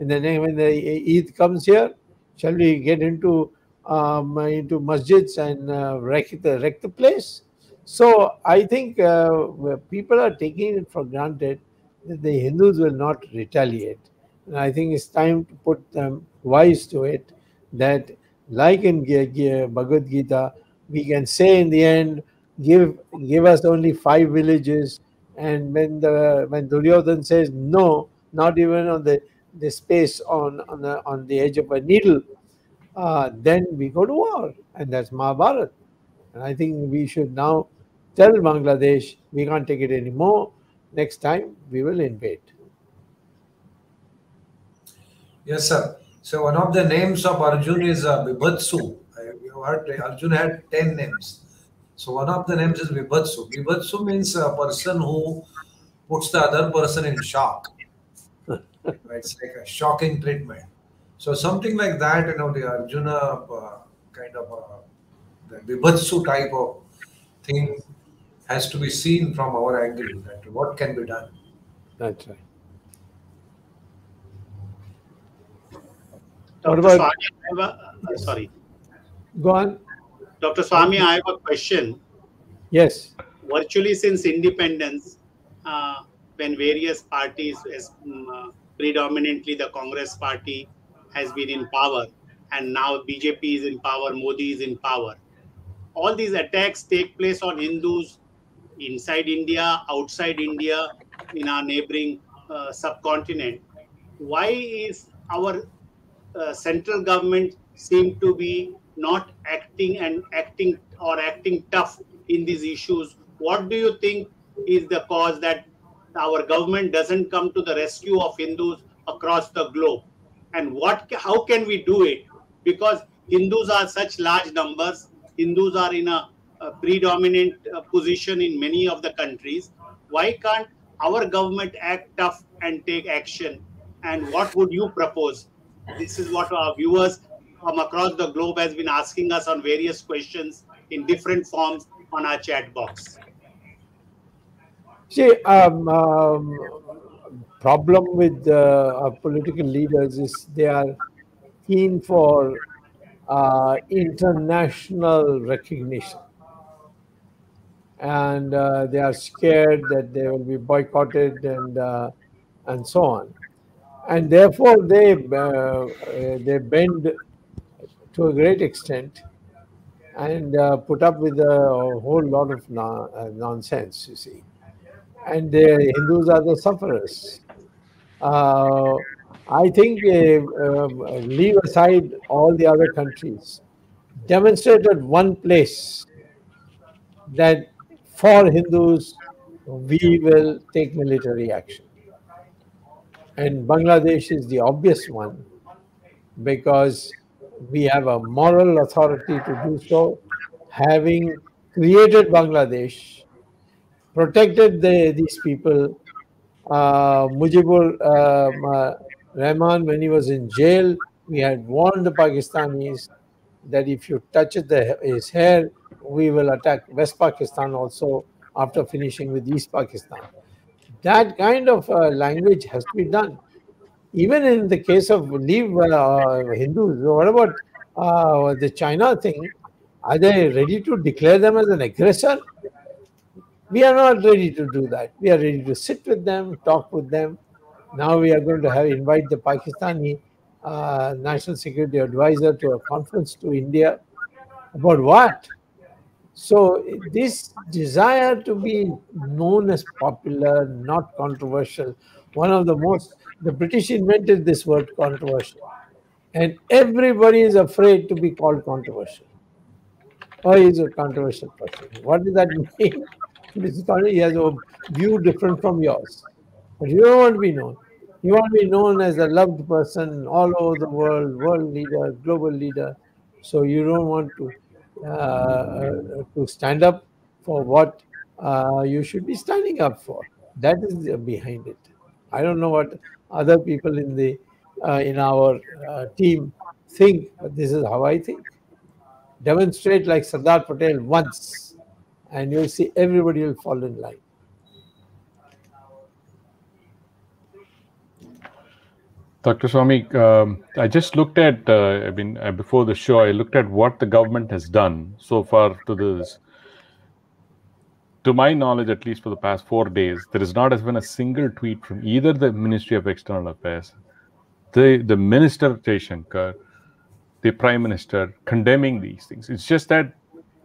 In the name when the Eid comes here, shall we get into um, into masjids and uh, wreck the wreck the place? So I think uh, people are taking it for granted that the Hindus will not retaliate. And I think it's time to put them wise to it that like in Bhagavad Gita, we can say in the end, give give us only five villages. And when the when Duryodhan says no, not even on the, the space on on the on the edge of a needle, uh, then we go to war, and that's Mahabharata. And I think we should now tell Bangladesh we can't take it anymore. Next time we will invade. Yes, sir. So one of the names of Arjun is uh, Vibhatsu. You heard Arjun had 10 names. So one of the names is Vibhatsu. Vibhatsu means a person who puts the other person in shock. it's like a shocking treatment. So something like that, you know, the Arjuna uh, kind of uh, the Vibhatsu type of thing has to be seen from our angle that what can be done. That's right. Dr. About, Swamy, a, sorry. Go on. Dr. Swamy, I have a question. Yes. Virtually since independence, uh, when various parties, as, um, uh, predominantly the Congress party, has been in power, and now BJP is in power, Modi is in power. All these attacks take place on Hindus inside India, outside India, in our neighboring uh, subcontinent. Why is our uh, central government seem to be not acting and acting or acting tough in these issues. What do you think is the cause that our government doesn't come to the rescue of Hindus across the globe? And what, how can we do it? Because Hindus are such large numbers. Hindus are in a, a predominant uh, position in many of the countries. Why can't our government act tough and take action? And what would you propose? This is what our viewers from across the globe has been asking us on various questions in different forms on our chat box. See, um, um, problem with uh, political leaders is they are keen for uh, international recognition. And uh, they are scared that they will be boycotted and uh, and so on and therefore they uh, they bend to a great extent and uh, put up with a whole lot of no- uh, nonsense, you see. And the Hindus are the sufferers. Uh, I think um, leave aside all the other countries. Demonstrated one place that for Hindus we will take military action. And Bangladesh is the obvious one because we have a moral authority to do so, having created Bangladesh, protected the, these people. Uh, Mujibur uh, Rahman, when he was in jail, we had warned the Pakistanis that if you touch the, his hair, we will attack West Pakistan also after finishing with East Pakistan that kind of uh, language has to be done. Even in the case of leave uh, Hindus, what about uh, the China thing? Are they ready to declare them as an aggressor? We are not ready to do that. We are ready to sit with them, talk with them. Now we are going to have invite the Pakistani uh, National Security Advisor to a conference to India. About what? So this desire to be known as popular, not controversial, one of the most, the British invented this word controversial. And everybody is afraid to be called controversial. Oh, he's a controversial person. What does that mean? He has a view different from yours. But you don't want to be known. You want to be known as a loved person all over the world, world leader, global leader. So you don't want to uh, to stand up for what uh, you should be standing up for. That is behind it. I don't know what other people in the uh, in our uh, team think, but this is how I think. Demonstrate like Sardar Patel once, and you'll see everybody will fall in line. Dr. Swamy, um, I just looked at, uh, I mean, uh, before the show, I looked at what the government has done so far to this. To my knowledge, at least for the past four days, there has not been a single tweet from either the Ministry of External Affairs, the, the Minister Jaishankar, the Prime Minister condemning these things. It's just that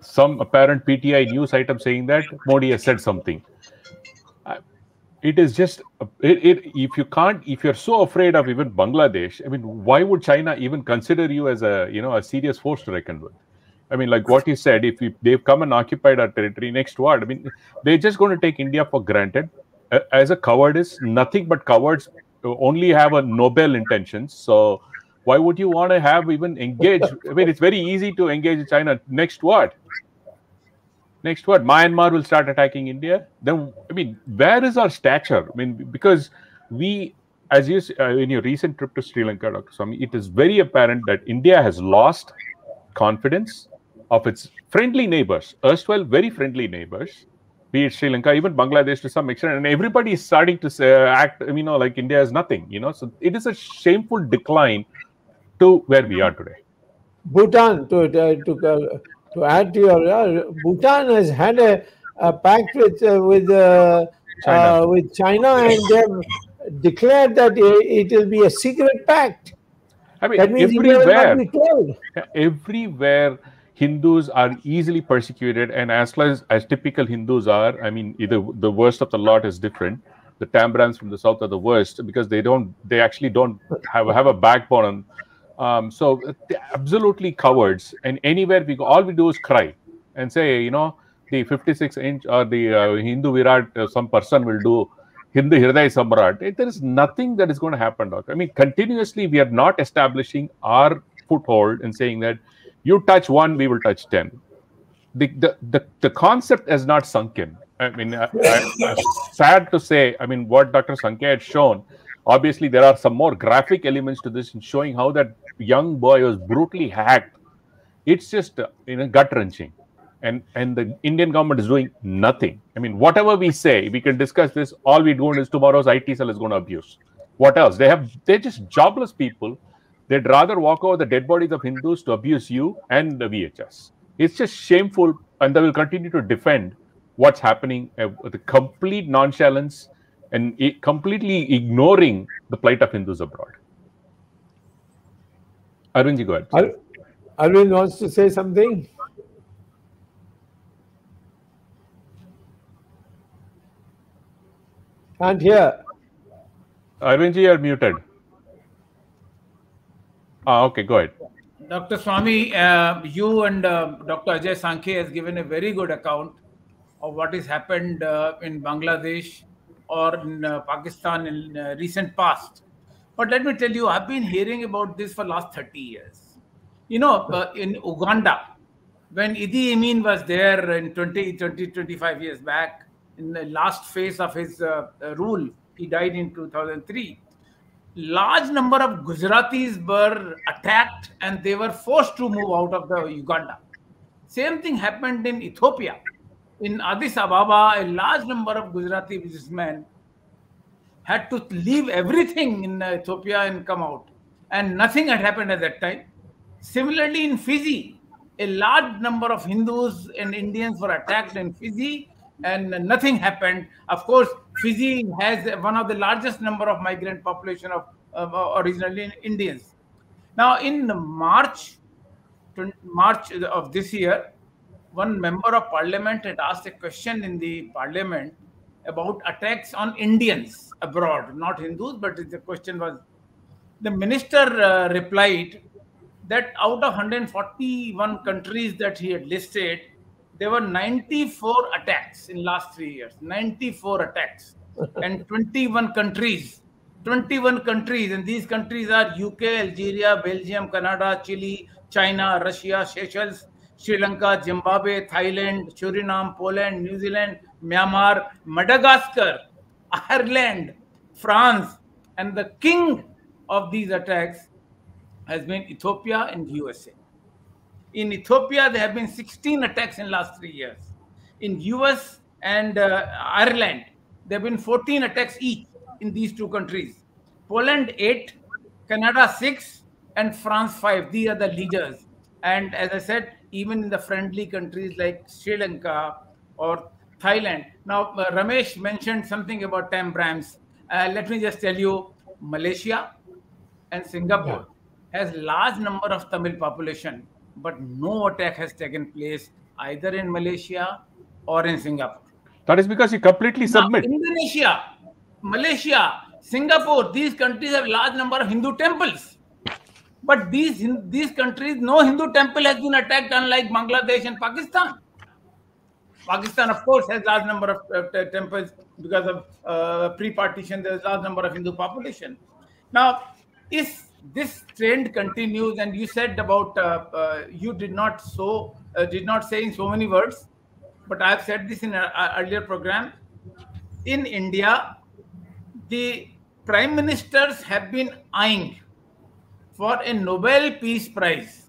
some apparent PTI news item saying that Modi has said something it is just it, it, if you can't if you're so afraid of even bangladesh i mean why would china even consider you as a you know a serious force to reckon with i mean like what you said if we, they've come and occupied our territory next what? I mean they're just going to take india for granted. As a cowardice nothing but cowards only have a noble intentions. So why would you want to have even engage? I mean it's very easy to engage china. Next what? Next what? Myanmar will start attacking india. Then i mean where is our stature? I mean because we as you uh, in your recent trip to sri lanka dr swamy it is very apparent that india has lost confidence of its friendly neighbors erstwhile very friendly neighbors be it sri lanka even bangladesh to some extent and everybody is starting to say, uh, act you know like india is nothing you know so it is a shameful decline to where we are today bhutan to, uh, to uh, to add to your, uh, Bhutan has had a, a pact with uh, with uh, China. Uh, with China, and they've declared that it, will be a secret pact. I mean, everywhere, everywhere. Hindus are easily persecuted, and as as, as typical Hindus are, I mean, either the worst of the lot is different. The Tambrams from the south are the worst because they don't, they actually don't have have a backbone um, so absolutely cowards, and anywhere we go, all we do is cry and say, you know, the 56 inch or the uh, Hindu Virat, uh, some person will do Hindu Hriday Samrat. There is nothing that is going to happen, doctor. I mean, continuously we are not establishing our foothold and saying that you touch one, we will touch ten. The the the, the concept has not sunk in. I mean, I, I, sad to say. I mean, what Dr. Sankhe had shown. Obviously, there are some more graphic elements to this in showing how that young boy was brutally hacked. It's just uh, you know gut wrenching, and and the Indian government is doing nothing. I mean, whatever we say, we can discuss this. All we do is tomorrow's IT cell is going to abuse. What else? They have they're just jobless people. They'd rather walk over the dead bodies of Hindus to abuse you and the VHS. It's just shameful, and they will continue to defend what's happening uh, with a complete nonchalance and completely ignoring the plight of Hindus abroad. Arvind, go ahead. Ar- Arvind wants to say something. Can't hear. Arvind, you are muted. Ah, okay, go ahead. Dr. Swami, uh, you and uh, Dr. Ajay Sankhe has given a very good account of what has happened uh, in Bangladesh or in uh, Pakistan in uh, recent past. But let me tell you, I've been hearing about this for last 30 years. You know, uh, in Uganda, when Idi Amin was there in 20, 20, 25 years back, in the last phase of his rule, he died in 2003. Large number of Gujaratis were attacked and they were forced to move out of the Uganda. Same thing happened in Ethiopia. In Addis Ababa, a large number of Gujarati businessmen had to leave everything in Ethiopia and come out. And nothing had happened at that time. Similarly, in Fiji, a large number of Hindus and Indians were attacked in Fiji and nothing happened. Of course, Fiji has one of the largest number of migrant population of, of originally Indians. Now, in March, March of this year, one member of parliament had asked a question in the parliament about attacks on Indians abroad, not Hindus, but the question was the minister uh, replied that out of 141 countries that he had listed, there were 94 attacks in last three years. 94 attacks. And 21 countries. 21 countries. And these countries are uk algeria belgium canada chile china russia seychelles sri lanka zimbabwe thailand suriname poland new zealand myanmar madagascar ireland france. And the king of these attacks has been ethiopia and usa in Ethiopia, there have been 16 attacks in last three years. In US and uh, Ireland, there have been 14 attacks each in these two countries. Poland, eight, Canada, six, and France, five. These are the leaders. And as I said, even in the friendly countries like Sri Lanka or Thailand. Now, uh, Ramesh mentioned something about Tambrams. Uh, let me just tell you, Malaysia and Singapore yeah. has large number of Tamil population but no attack has taken place either in Malaysia or in Singapore. That is because you completely Now, submit. Indonesia, Malaysia, Singapore, these countries have a large number of Hindu temples. But these these countries, no Hindu temple has been attacked, unlike Bangladesh and Pakistan. Pakistan, of course, has large number of uh, temples because of uh, pre-partition. There is large number of Hindu population. Now, is this trend continues and you said about uh, uh, you did not so uh, did not say in so many words but i have said this in an earlier program. In india the prime ministers have been eyeing for a nobel peace prize.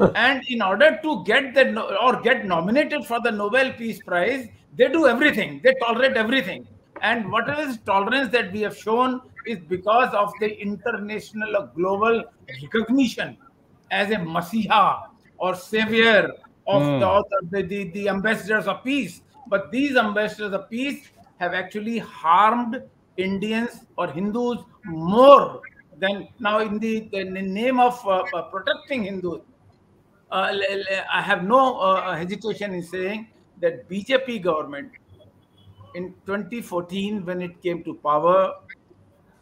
And in order to get the or get nominated for the nobel peace prize they do everything. They tolerate everything. And whatever is tolerance that we have shown is because of the international or global recognition as a masiha or savior of Mm. the, the, the ambassadors of peace. But these ambassadors of peace have actually harmed Indians or Hindus more than now in the, in the name of uh, uh, protecting Hindus. Uh, I have no uh, hesitation in saying that BJP government in 2014 when it came to power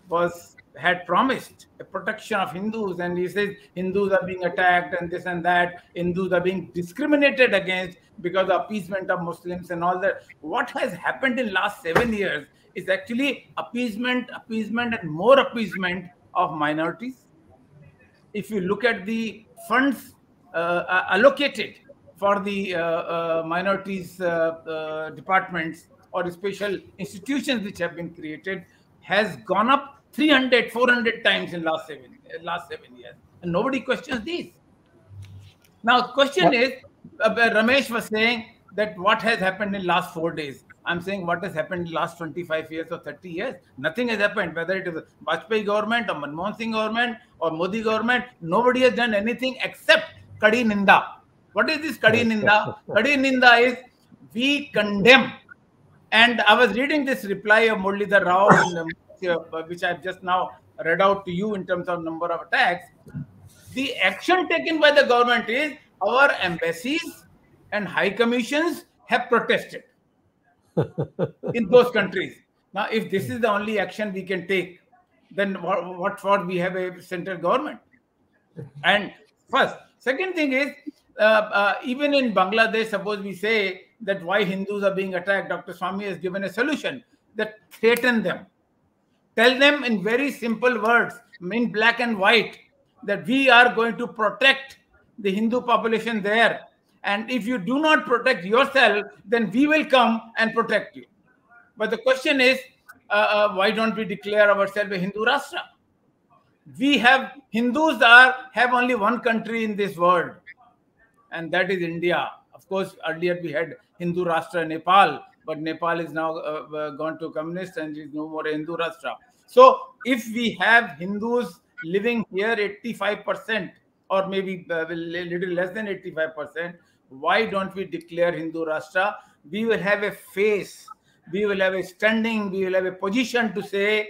was had promised a protection of Hindus, and he says Hindus are being attacked and this and that. Hindus are being discriminated against because of appeasement of Muslims and all that. What has happened in last seven years is actually appeasement, appeasement, and more appeasement of minorities. If you look at the funds uh, allocated for the uh, uh, minorities uh, uh, departments or special institutions which have been created, has gone up 300 400 times in last seven last seven years. And nobody questions these. Now the question is uh, ramesh was saying that what has happened in last four days. I'm saying what has happened in last 25 years or 30 years. Nothing has happened whether it is Vajpayee government or manmohan singh government or modi government. Nobody has done anything except kadi ninda. What is this kadi ninda? Kadi ninda is we condemn. And i was reading this reply of murlidhar rao in, um, which I've just now read out to you in terms of number of attacks, the action taken by the government is our embassies and high commissions have protested in those countries. Now, if this is the only action we can take, then what, what for we have a central government? And first, second thing is uh, uh, even in Bangladesh, suppose we say that why Hindus are being attacked, Dr. Swamy has given a solution that threaten them tell them in very simple words, in black and white, that we are going to protect the Hindu population there. And if you do not protect yourself, then we will come and protect you. But the question is, uh, uh, why don't we declare ourselves a Hindu Rashtra? We have Hindus are have only one country in this world, and that is India. Of course, earlier we had Hindu Rashtra Nepal, but Nepal is now uh, uh, gone to communist and is no more a Hindu Rashtra. So if we have Hindus living here 85% or maybe uh, a little less than 85%, why don't we declare Hindu Rashtra? We will have a face, we will have a standing, we will have a position to say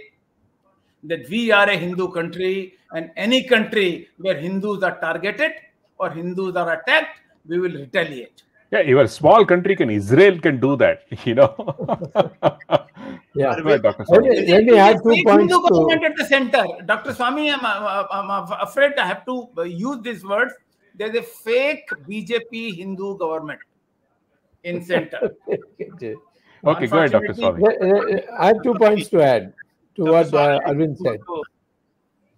that we are a Hindu country and any country where Hindus are targeted or Hindus are attacked, we will retaliate. Yeah, even a small country can Israel can do that, you know. Yeah. Go ahead, Dr. Let me, add two points Hindu to. government at the center. Dr. Swamy, I'm, uh, I'm afraid I have to uh, use these words. There's a fake BJP Hindu government in center. Okay, go ahead, Dr. Swamy. I have two points to add to Dr. what uh, Arvind said.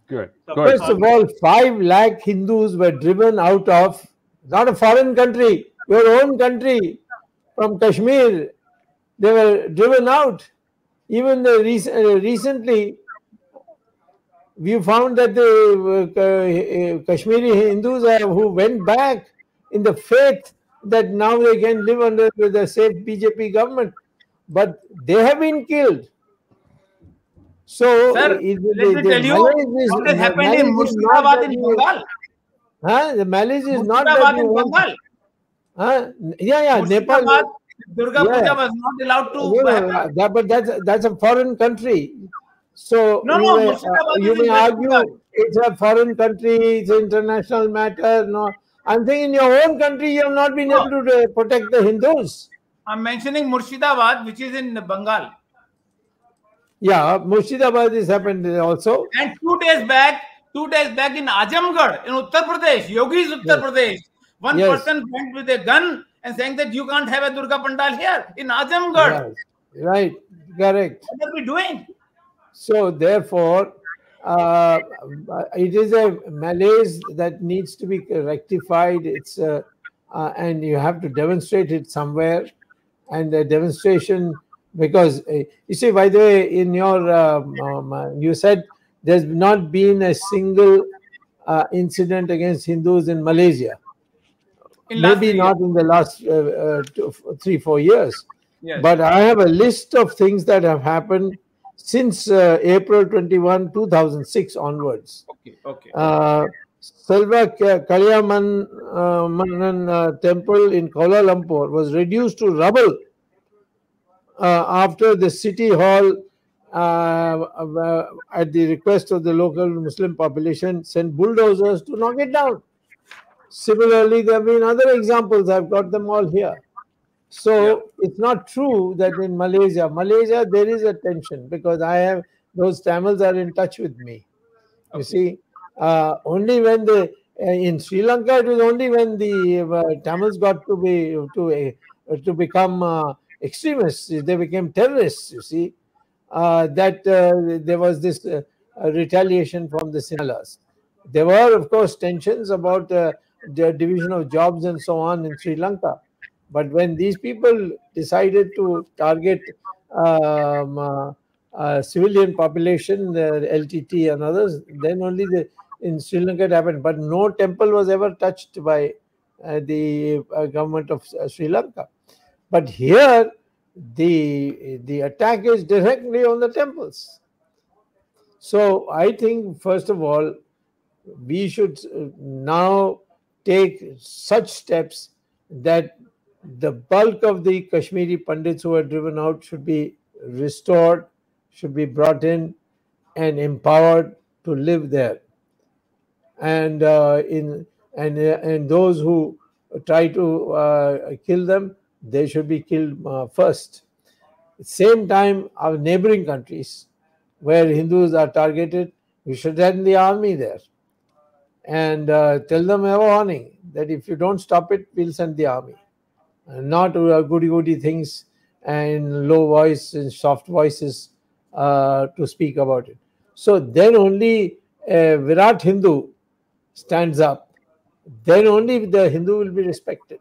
Good. Dr. Go ahead. First of all, five lakh Hindus were driven out of not a foreign country, your own country, from Kashmir. They were driven out. Even the rec- uh, recently, we found that the uh, Kashmiri Hindus who went back in the faith that now they can live under the safe BJP government, but they have been killed. So, Sir, it- let me tell you is- what has happened in Murshidabad in Bengal. Huh? The Malays is not that you in want- Bengal. Huh? Yeah, yeah. Nepal. Durga Yeah. Puja was not allowed to No, no, happen. that, but that's that's a foreign country. So No, you no, may, uh, you may argue it's a foreign country, it's an international matter. No, I'm saying in your own country you have not been No. able to uh, protect the Hindus. I'm mentioning Murshidabad, which is in Bengal. Yeah, Murshidabad has happened also. And two days back, two days back in Ajamgarh, in Uttar Pradesh, Yogi's Uttar Yes. Pradesh, one Yes. person went with a gun and saying that you can't have a Durga Pandal here in Ajamgarh. Right, right, correct. What are we doing? So therefore, uh, it is a malaise that needs to be rectified. It's uh, uh, and you have to demonstrate it somewhere, and the demonstration because uh, you see, by the way, in your um, um, uh, you said there's not been a single uh, incident against Hindus in Malaysia. In Maybe not years. in the last uh, uh, two, three four years. Yes. But I have a list of things that have happened since uh, April 21, 2006 onwards. okay, okay. Uh, Selva Ka- Kalyaman uh, Manan, uh, temple in Kuala Lumpur was reduced to rubble uh, after the city hall, uh, uh, at the request of the local Muslim population, sent bulldozers to knock it down. Similarly, there have been other examples. I've got them all here. So it's not true that in Malaysia, Malaysia there is a tension because I have those Tamils are in touch with me. You see, uh, only when the uh, in Sri Lanka it was only when the uh, Tamils got to be to uh, to become uh, extremists, they became terrorists. You see, uh, that uh, there was this retaliation from the Sinhalas. There were, of course, tensions about uh, the division of jobs and so on in Sri Lanka. But when these people decided to target um, uh, uh, civilian population, the LTT and others, then only the in Sri Lanka it happened. But no temple was ever touched by uh, the uh, government of uh, Sri Lanka. But here, the the attack is directly on the temples. So I think first of all, we should uh, now take such steps that the bulk of the Kashmiri Pandits who are driven out should be restored, should be brought in and empowered to live there. And uh, in and uh, and those who try to uh, kill them, they should be killed uh, first. Same time, our neighboring countries, where Hindus are targeted, we should send the army there and uh, tell them a warning that if you don't stop it, we'll send the army. And not uh, goody goody things and low voice and soft voices uh, to speak about it. So then only a Virat Hindu stands up. Then only the Hindu will be respected.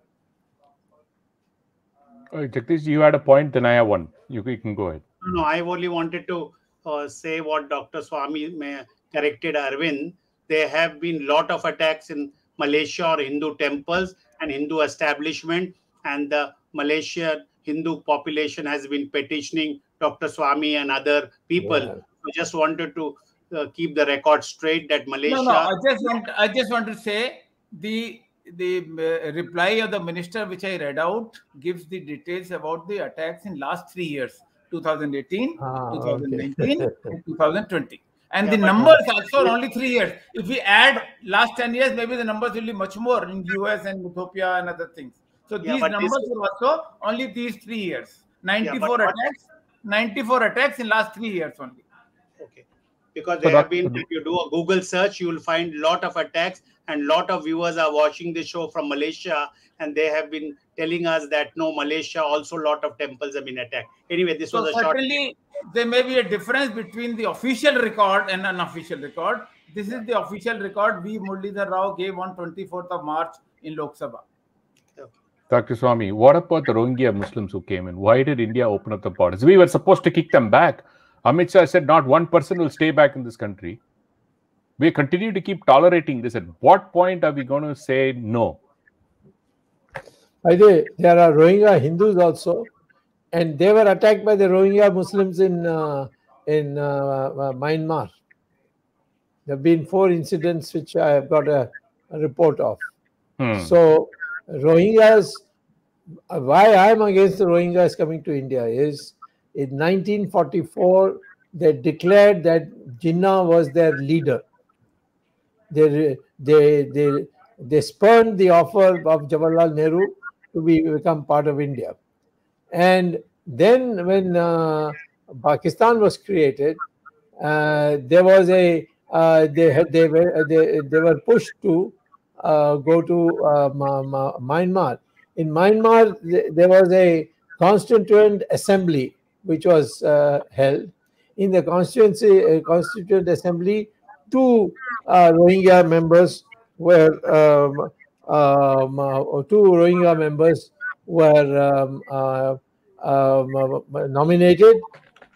Uh, Jagdish, you had a point, then I have one. You, you can go ahead. No, I only wanted to uh, say what Dr. Swamy corrected Arvind. There have been a lot of attacks in Malaysia or Hindu temples and Hindu establishment, and the Malaysia Hindu population has been petitioning Dr. Swamy and other people. Yeah. So just wanted to uh, keep the record straight that Malaysia. No, no. I just want. I just want to say the the uh, reply of the minister, which I read out, gives the details about the attacks in last three years: 2018, Ah, okay. 2019, and 2020. And yeah, the numbers no. also only three years. If we add last 10 years, maybe the numbers will be much more in US and Utopia and other things. So yeah, these numbers this... are also only these three years. 94 attacks, what... 94 attacks in last three years only. Okay. Because there so have been, if you do a Google search, you will find lot of attacks and lot of viewers are watching the show from malaysia and they have been telling us that no malaysia also lot of temples have been attacked anyway this so was a certainly short... there may be a difference between the official record and unofficial record this is the official record v Muraleedharan gave on 24th of march in lok sabha Dr. Swamy, what about the Rohingya Muslims who came in? Why did India open up the borders? We were supposed to kick them back. Amit Shah said not one person will stay back in this country we continue to keep tolerating this, at what point are we going to say no? By the way, there are Rohingya Hindus also, and they were attacked by the Rohingya Muslims in uh, in uh, uh, Myanmar. There have been four incidents which I have got a, a report of. Hmm. So, Rohingyas, uh, why I am against the Rohingyas coming to India is in 1944 they declared that Jinnah was their leader they they they they spurned the offer of Jawaharlal Nehru to be, become part of India. And then when uh, Pakistan was created, uh, there was a uh, they had they were uh, they, they were pushed to uh, go to uh, Myanmar. In Myanmar, there was a constituent assembly which was held. In the constituency constituent assembly, two uh, Rohingya members were um, um, uh, two Rohingya members were um uh, um, uh, nominated,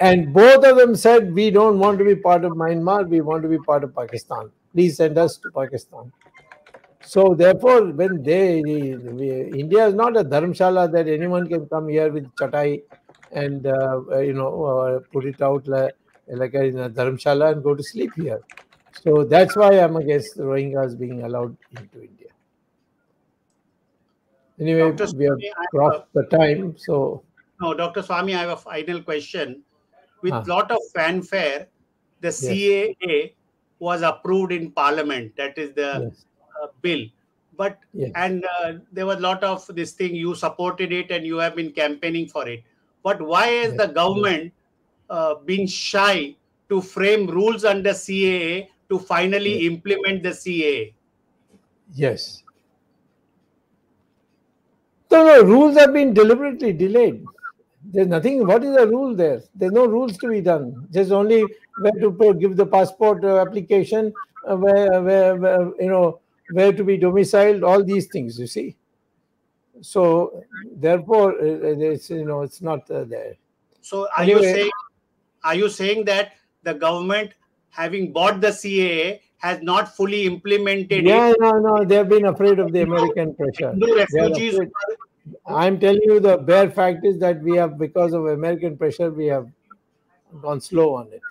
and both of them said, "We don't want to be part of Myanmar. We want to be part of Pakistan. Please send us to Pakistan." So therefore, when they India is not a dharmshala that anyone can come here with chatai and uh, you know uh, put it out like, like in a dharmshala and go to sleep here. So that's why I'm against Rohingyas being allowed into India. Anyway, Dr. we have Swamy, crossed have, the time. So no, Dr. Swamy, I have a final question. With ah. lot of fanfare, the yes. CAA was approved in Parliament. That is the yes. uh, bill. But yes. and uh, there was a lot of this thing. You supported it and you have been campaigning for it. But why has the government uh, been shy to frame rules under CAA to finally yes. implement the CA. Yes. So no, rules have been deliberately delayed. There's nothing, what is the rule there? There's no rules to be done. There's only where to give the passport uh, application, uh, where, uh, where, where you know, where to be domiciled, all these things, you see. So, therefore, it's, you know, it's not there. So, are anyway, you saying, are you saying that the government having bought the CAA, has not fully implemented yeah, it. no, no, they've been afraid of the American pressure. Refugees. I'm telling you, the bare fact is that we have, because of American pressure, we have gone slow on it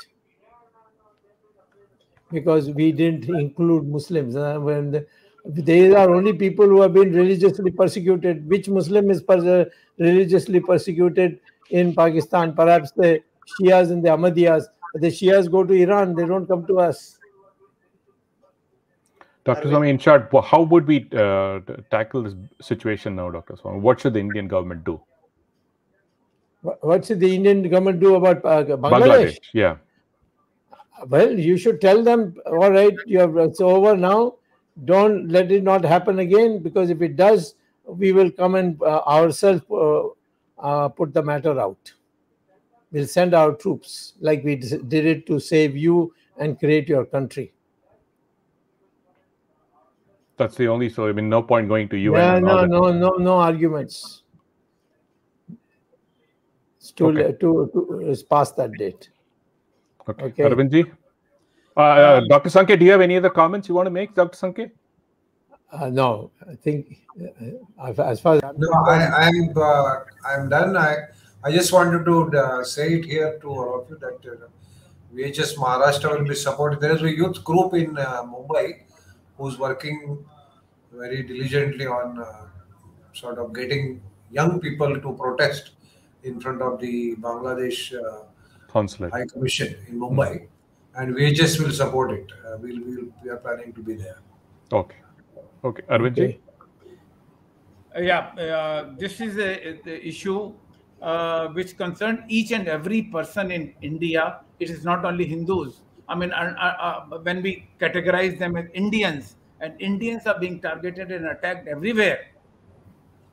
because we didn't include Muslims. When they are only people who have been religiously persecuted. Which Muslim is uh, religiously persecuted in Pakistan? Perhaps the Shias and the Ahmadiyas the Shias go to Iran, they don't come to us. Dr. Swamy, in short, how would we uh, tackle this situation now, Dr. Swamy? What should the Indian government do? What should the Indian government do about uh, Bangladesh? Bangladesh? Yeah. Well, you should tell them, all right, you have, it's over now. Don't let it not happen again, because if it does, we will come and uh, ourselves uh, uh, put the matter out. We'll send our troops like we did it to save you and create your country. That's the only so I mean no point going to you. Yeah, no, no, no, no arguments. It's too okay. too, too it's past that date. Okay. okay. Arvindji? Uh, uh, um, Dr. Sankhe, do you have any other comments you want to make, Dr. Sankhe? Uh, no, I think uh, uh as far as I'm no, I, am I'm, uh, I'm done. I I just wanted to uh, say it here to all of you that uh, VHS Maharashtra will be supported. There is a youth group in uh, Mumbai who's working very diligently on uh, sort of getting young people to protest in front of the Bangladesh uh, Consulate High Commission in Mumbai, mm. and just will support it. Uh, we'll, we'll, we are planning to be there. Okay. Okay, Arvind okay. Uh, yeah, this is a, a, the issue uh, which concerns each and every person in India. It is not only Hindus. I mean, uh, uh, when we categorize them as Indians, and Indians are being targeted and attacked everywhere.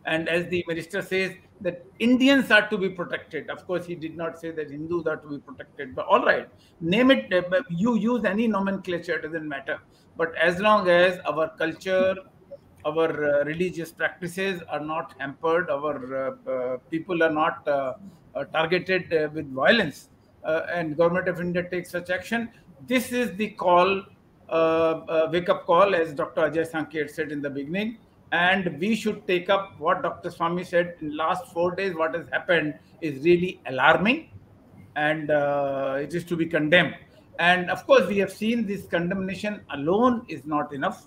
And as the minister says, that Indians are to be protected. Of course, he did not say that Hindus are to be protected, but all right, name it. Uh, you use any nomenclature, it doesn't matter. But as long as our culture, our uh, religious practices are not hampered, our uh, uh people are not uh, targeted with violence, and government of India takes such action, this is the call, wake up call, as Dr. Ajay Sankhe said in the beginning and we should take up what Dr. Swamy said in the last four days. What has happened is really alarming, and it is to be condemned. And of course, we have seen this condemnation alone is not enough.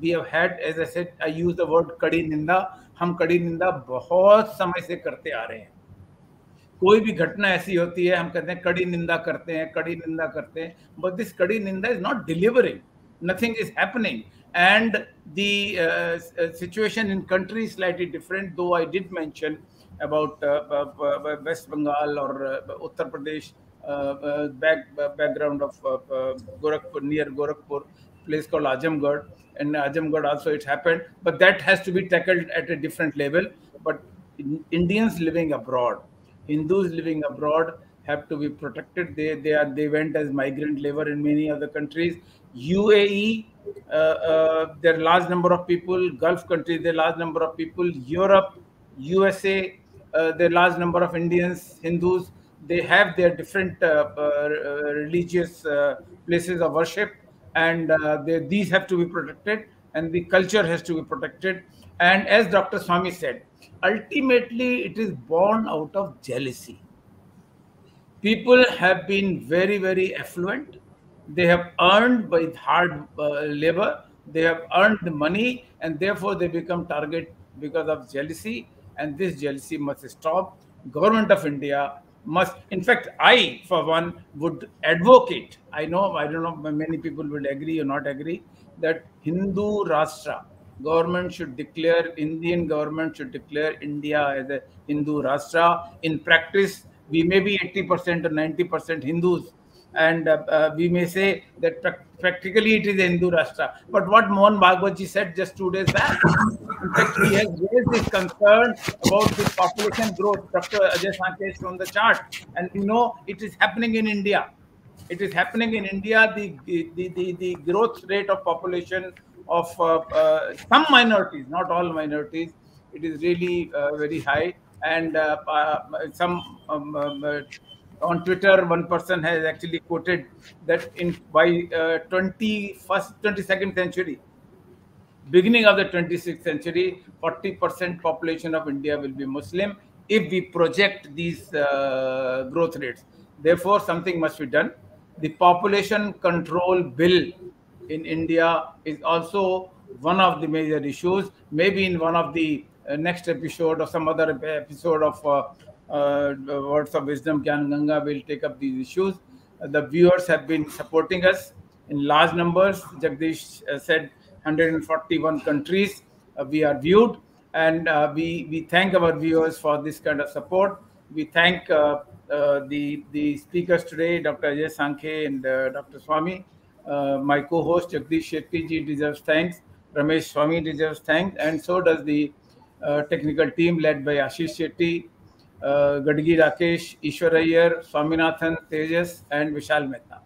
We have had as I said I use the word कड़ी निंदा। हम कड़ी निंदा बहुत समय से करते आ रहे हैं। कोई भी घटना ऐसी होती है, हम कहते हैं कड़ी निंदा करते हैं, कड़ी निंदा करते हैं बट दिस कड़ी निंदा is not delivering nothing is happening and the situation in country slightly different though I did mention about West Bengal और Uttar Pradesh background of Gorakhpur near Gorakhpur place call Azamgarh and azamgarh also it happened but that has to be tackled at a different level. But indians living abroad hindus living abroad have to be protected. They they are they went as migrant labor in many other countries. Uae uh, uh, there are large number of people, Gulf countries, there are large number of people, Europe, USA, uh, there are large number of Indians, Hindus. They have their different religious places of worship, and they, these have to be protected, and the culture has to be protected. And as Dr. Swamy said, ultimately it is born out of jealousy. People have been very, very affluent they have earned by hard uh, labor they have earned the money and therefore they become target because of jealousy and this jealousy must stop government of india must in fact i for one would advocate i know i don't know many people will agree or not agree that hindu rashtra government should declare indian government should declare india as a hindu rashtra. In practice we may be 80% or 90% hindus and uh, uh, we may say that practically it is Hindu Rashtra. But what Mohan Bhagwatji said just two days back, in fact, he has raised this concern about the population growth. Dr. Ajay Sankhe is from the chart, and you know it is happening in India. It is happening in India. The the the, the growth rate of population of uh, uh, some minorities, not all minorities, it is really uh, very high. And uh, some um, um, on Twitter, one person has actually quoted that in by uh, 21st, 22nd century, beginning of the 26th century, 40% population of India will be Muslim if we project these uh, growth rates. Therefore, something must be done. The population control bill in India is also one of the major issues. Maybe in one of the uh, next episode or some other episode of uh, uh, words of wisdom, Gyan Ganga will take up these issues. Uh, the viewers have been supporting us in large numbers. Jagdish uh, said 141 countries we are viewed, and we, we thank our viewers for this kind of support. We thank uh, the the speakers today, Dr. Ajay Sankhe and uh, Dr. Swamy. Uh, my co-host Jagdish Shetty ji deserves thanks. Ramesh Swami deserves thanks, and so does the technical team led by Ashish Shetty, Gadgi Rakesh, Ishwar Iyer, Swaminathan, Tejas, and Vishal Mehta.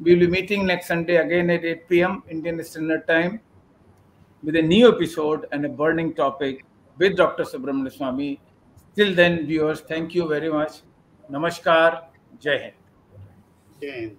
We will be meeting next Sunday again at 8 p.m. Indian Standard Time with a new episode and a burning topic with Dr. Subramanian Swamy. Till then, viewers, thank you very much. Namaskar. Jai Hind. Jai Hind.